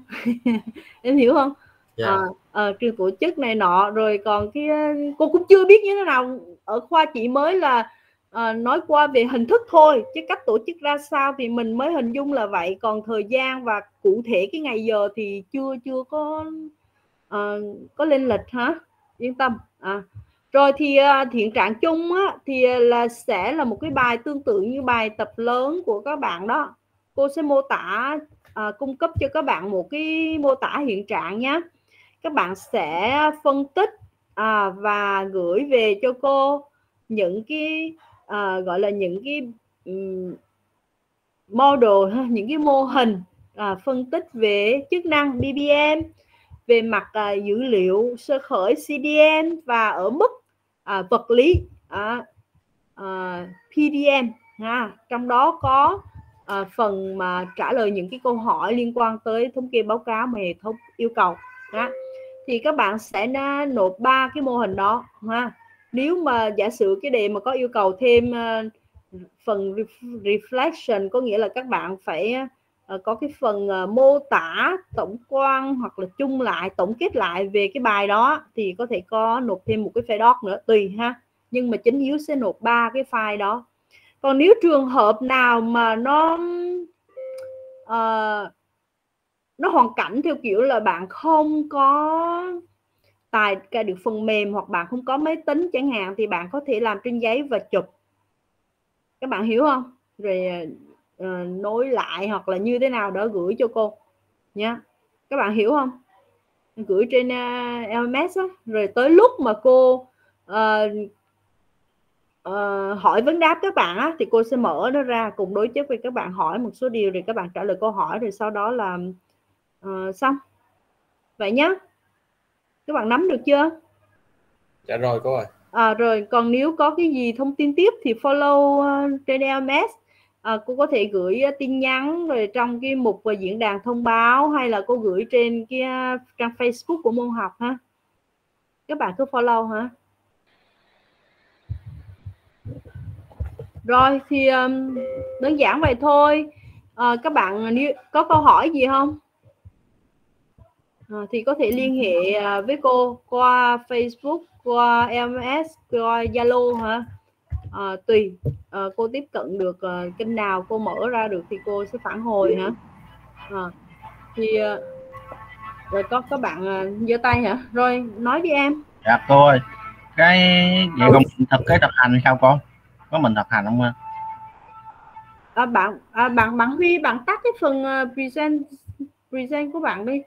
Em hiểu không? Yeah. À, uh, trường tổ chức này nọ rồi còn cái uh, cô cũng chưa biết như thế nào. Ở khoa chị mới là à, nói qua về hình thức thôi chứ cách tổ chức ra sao thì mình mới hình dung là vậy. Còn thời gian và cụ thể cái ngày giờ thì chưa chưa có à, có lên lịch hả? Yên tâm. À rồi thì uh, thiện trạng chung á, thì là sẽ là một cái bài tương tự như bài tập lớn của các bạn đó cô sẽ mô tả uh, cung cấp cho các bạn một cái mô tả hiện trạng nhé các bạn sẽ phân tích à, và gửi về cho cô những cái à, gọi là những cái um, model những cái mô hình à, phân tích về chức năng BBM về mặt à, dữ liệu sơ khởi CDM và ở mức à, vật lý à, à, PDM ha trong đó có à, phần mà trả lời những cái câu hỏi liên quan tới thống kê báo cáo mà hệ thống yêu cầu ha. Thì các bạn sẽ nộp ba cái mô hình đó ha. Nếu mà giả sử cái đề mà có yêu cầu thêm uh, phần reflection có nghĩa là các bạn phải uh, có cái phần uh, mô tả tổng quan hoặc là chung lại tổng kết lại về cái bài đó thì có thể có nộp thêm một cái file doc nữa tùy ha. Nhưng mà chính yếu sẽ nộp ba cái file đó còn nếu trường hợp nào mà nó uh, nó hoàn cảnh theo kiểu là bạn không có tài cái được phần mềm hoặc bạn không có máy tính chẳng hạn thì bạn có thể làm trên giấy và chụp. Các bạn hiểu không? Rồi uh, nối lại hoặc là như thế nào đó gửi cho cô. Nhé các bạn hiểu không? Gửi trên ờ, uh, LMS đó. rồi tới lúc mà cô uh, uh, hỏi vấn đáp các bạn á, thì cô sẽ mở nó ra cùng đối chất với các bạn hỏi một số điều rồi các bạn trả lời câu hỏi rồi sau đó là uh, xong. Vậy nhá. Các bạn nắm được chưa? Dạ rồi cô ơi. À, rồi còn nếu có cái gì thông tin tiếp thì follow uh, trên LMS à, cô có thể gửi tin nhắn rồi trong cái mục và diễn đàn thông báo hay là cô gửi trên cái trang Facebook của môn học ha. Các bạn cứ follow hả rồi thì um, đơn giản vậy thôi. À, các bạn nếu có câu hỏi gì không? À, thì có thể liên hệ à, với cô qua Facebook qua MS qua Zalo hả? À, tùy. À, cô tiếp cận được à, kênh nào cô mở ra được thì cô sẽ phản hồi hả? À, thì à, rồi có các bạn à, giơ tay hả? Rồi nói đi em. Dạ cô ơi cái vậy còn mình thực cái thực hành sao con có mình thực hành không à, bạn à, bạn bạn Huy bạn tắt cái phần uh, present present của bạn đi.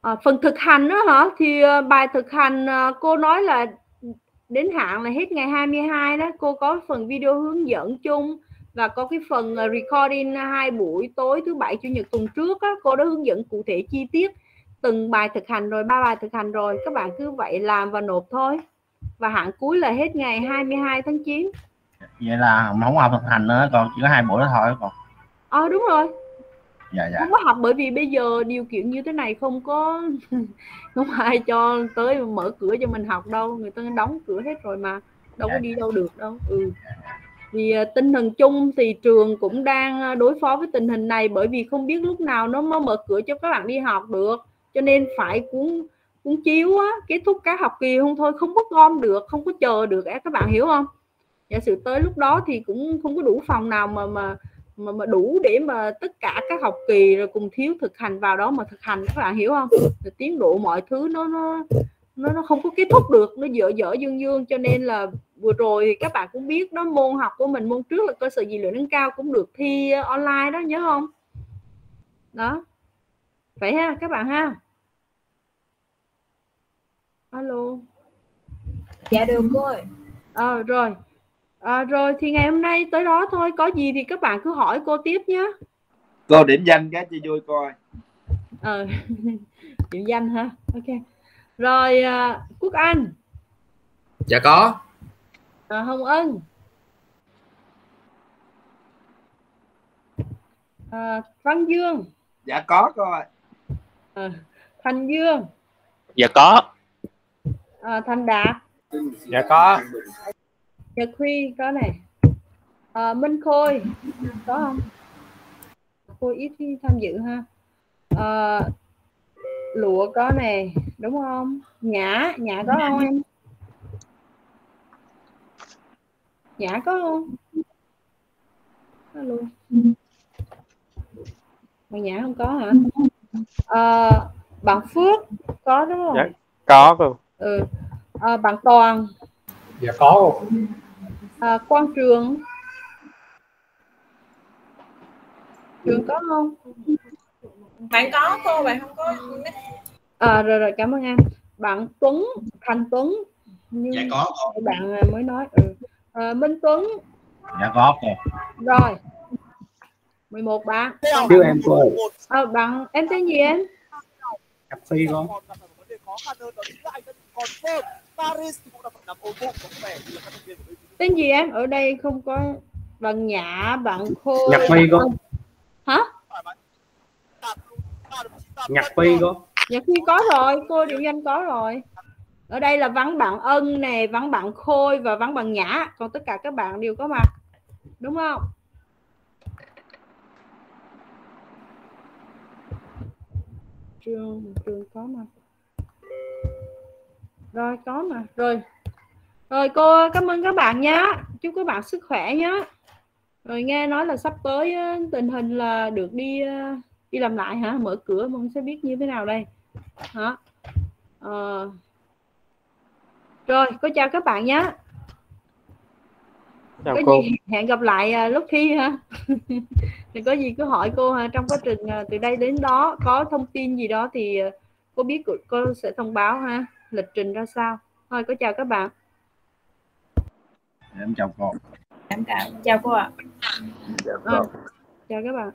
À, phần thực hành đó hả? Thì uh, bài thực hành uh, cô nói là đến hạn là hết ngày 22 đó. Cô có phần video hướng dẫn chung và có cái phần recording hai buổi tối thứ bảy chủ nhật tuần trước đó, cô đã hướng dẫn cụ thể chi tiết từng bài thực hành rồi ba bài thực hành rồi. Các bạn cứ vậy làm và nộp thôi và hạn cuối là hết ngày 22 tháng 9 vậy là không học thực hành nữa còn chỉ có hai buổi đó thôi còn. Ờ à, đúng rồi. Dạ, dạ. không có học bởi vì bây giờ điều kiện như thế này không có không ai cho tới mở cửa cho mình học đâu. Người ta đóng cửa hết rồi mà đâu dạ, có đi đâu được đâu. Ừ. Vì uh, tinh thần chung thì trường cũng đang à, đối phó với tình hình này bởi vì không biết lúc nào nó mới mở cửa cho các bạn đi học được. Cho nên phải cuốn cuốn chiếu á kết thúc các học kỳ không thôi không có gom được không có chờ được. Á các bạn hiểu không? Giả sử tới lúc đó thì cũng không có đủ phòng nào mà mà mà, mà đủ để mà tất cả các học kỳ rồi cùng thiếu thực hành vào đó mà thực hành các bạn hiểu không? Rồi tiến độ mọi thứ nó nó nó nó không có kết thúc được nó dở dở dương dương. Cho nên là vừa rồi thì các bạn cũng biết đó môn học của mình môn trước là cơ sở dữ liệu nâng cao cũng được thi online đó nhớ không? Đó. Vậy ha các bạn ha alo. Dạ được cô ơi. À, rồi. À, rồi thì ngày hôm nay tới đó thôi. Có gì thì các bạn cứ hỏi cô tiếp nhé. Cô điểm danh cái cho vui coi ờ điểm danh hả? Ok. Rồi uh, quốc anh. Dạ có. À, hồng ân. À, văn dương. Dạ có coi à, thành dương. Dạ có à, thành đạt. Dạ có. Nhật Huy có này. À, Minh Khôi có không? Khôi ít khi tham dự ha. À, lụa có này đúng không? Nhã nhã có không em? Nhã có không? Alo mà nhã không có hả? À, bạn Phước có đúng không? Dạ có cô ừ. À, bạn Toàn. Dạ có cô à, Quang Trường. Trường có không? Bạn có cô bạn không có. À, rồi rồi cảm ơn em. Bạn Tuấn Thành Tuấn. Như dạ có cô bạn mới nói ừ. à, Minh Tuấn. Dạ có cô rồi. 11 bạn. Chứ em cô ơi à, bạn em tên gì em? Cà phê có tên gì em? Ở đây không có bạn Nhã bạn Khôi. Nhạc phi có. Hả? Nhạc phi có. Nhật Phi có rồi cô điểm danh có rồi. Ở đây là vắng bạn Ân nè vắng bạn Khôi và vắng bạn Nhã. Còn tất cả các bạn đều có mặt. Đúng không? Trường trường có mặt rồi có mà. Rồi. Rồi cô cảm ơn các bạn nhé chúc các bạn sức khỏe nhé rồi nghe nói là sắp tới á, tình hình là được đi ờ, đi làm lại hả? Mở cửa mình sẽ biết như thế nào đây. Hả? Ờ. rồi cô chào các bạn nhé chào có cô. gì hẹn gặp lại à, lúc khi ha. Thì có gì cứ hỏi cô ha. Trong quá trình à, từ đây đến đó có thông tin gì đó thì à, cô biết cô sẽ thông báo ha lịch trình ra sao? Thôi cô chào các bạn. Em chào cô. Em chào chào cô ạ. Ờ, chào các bạn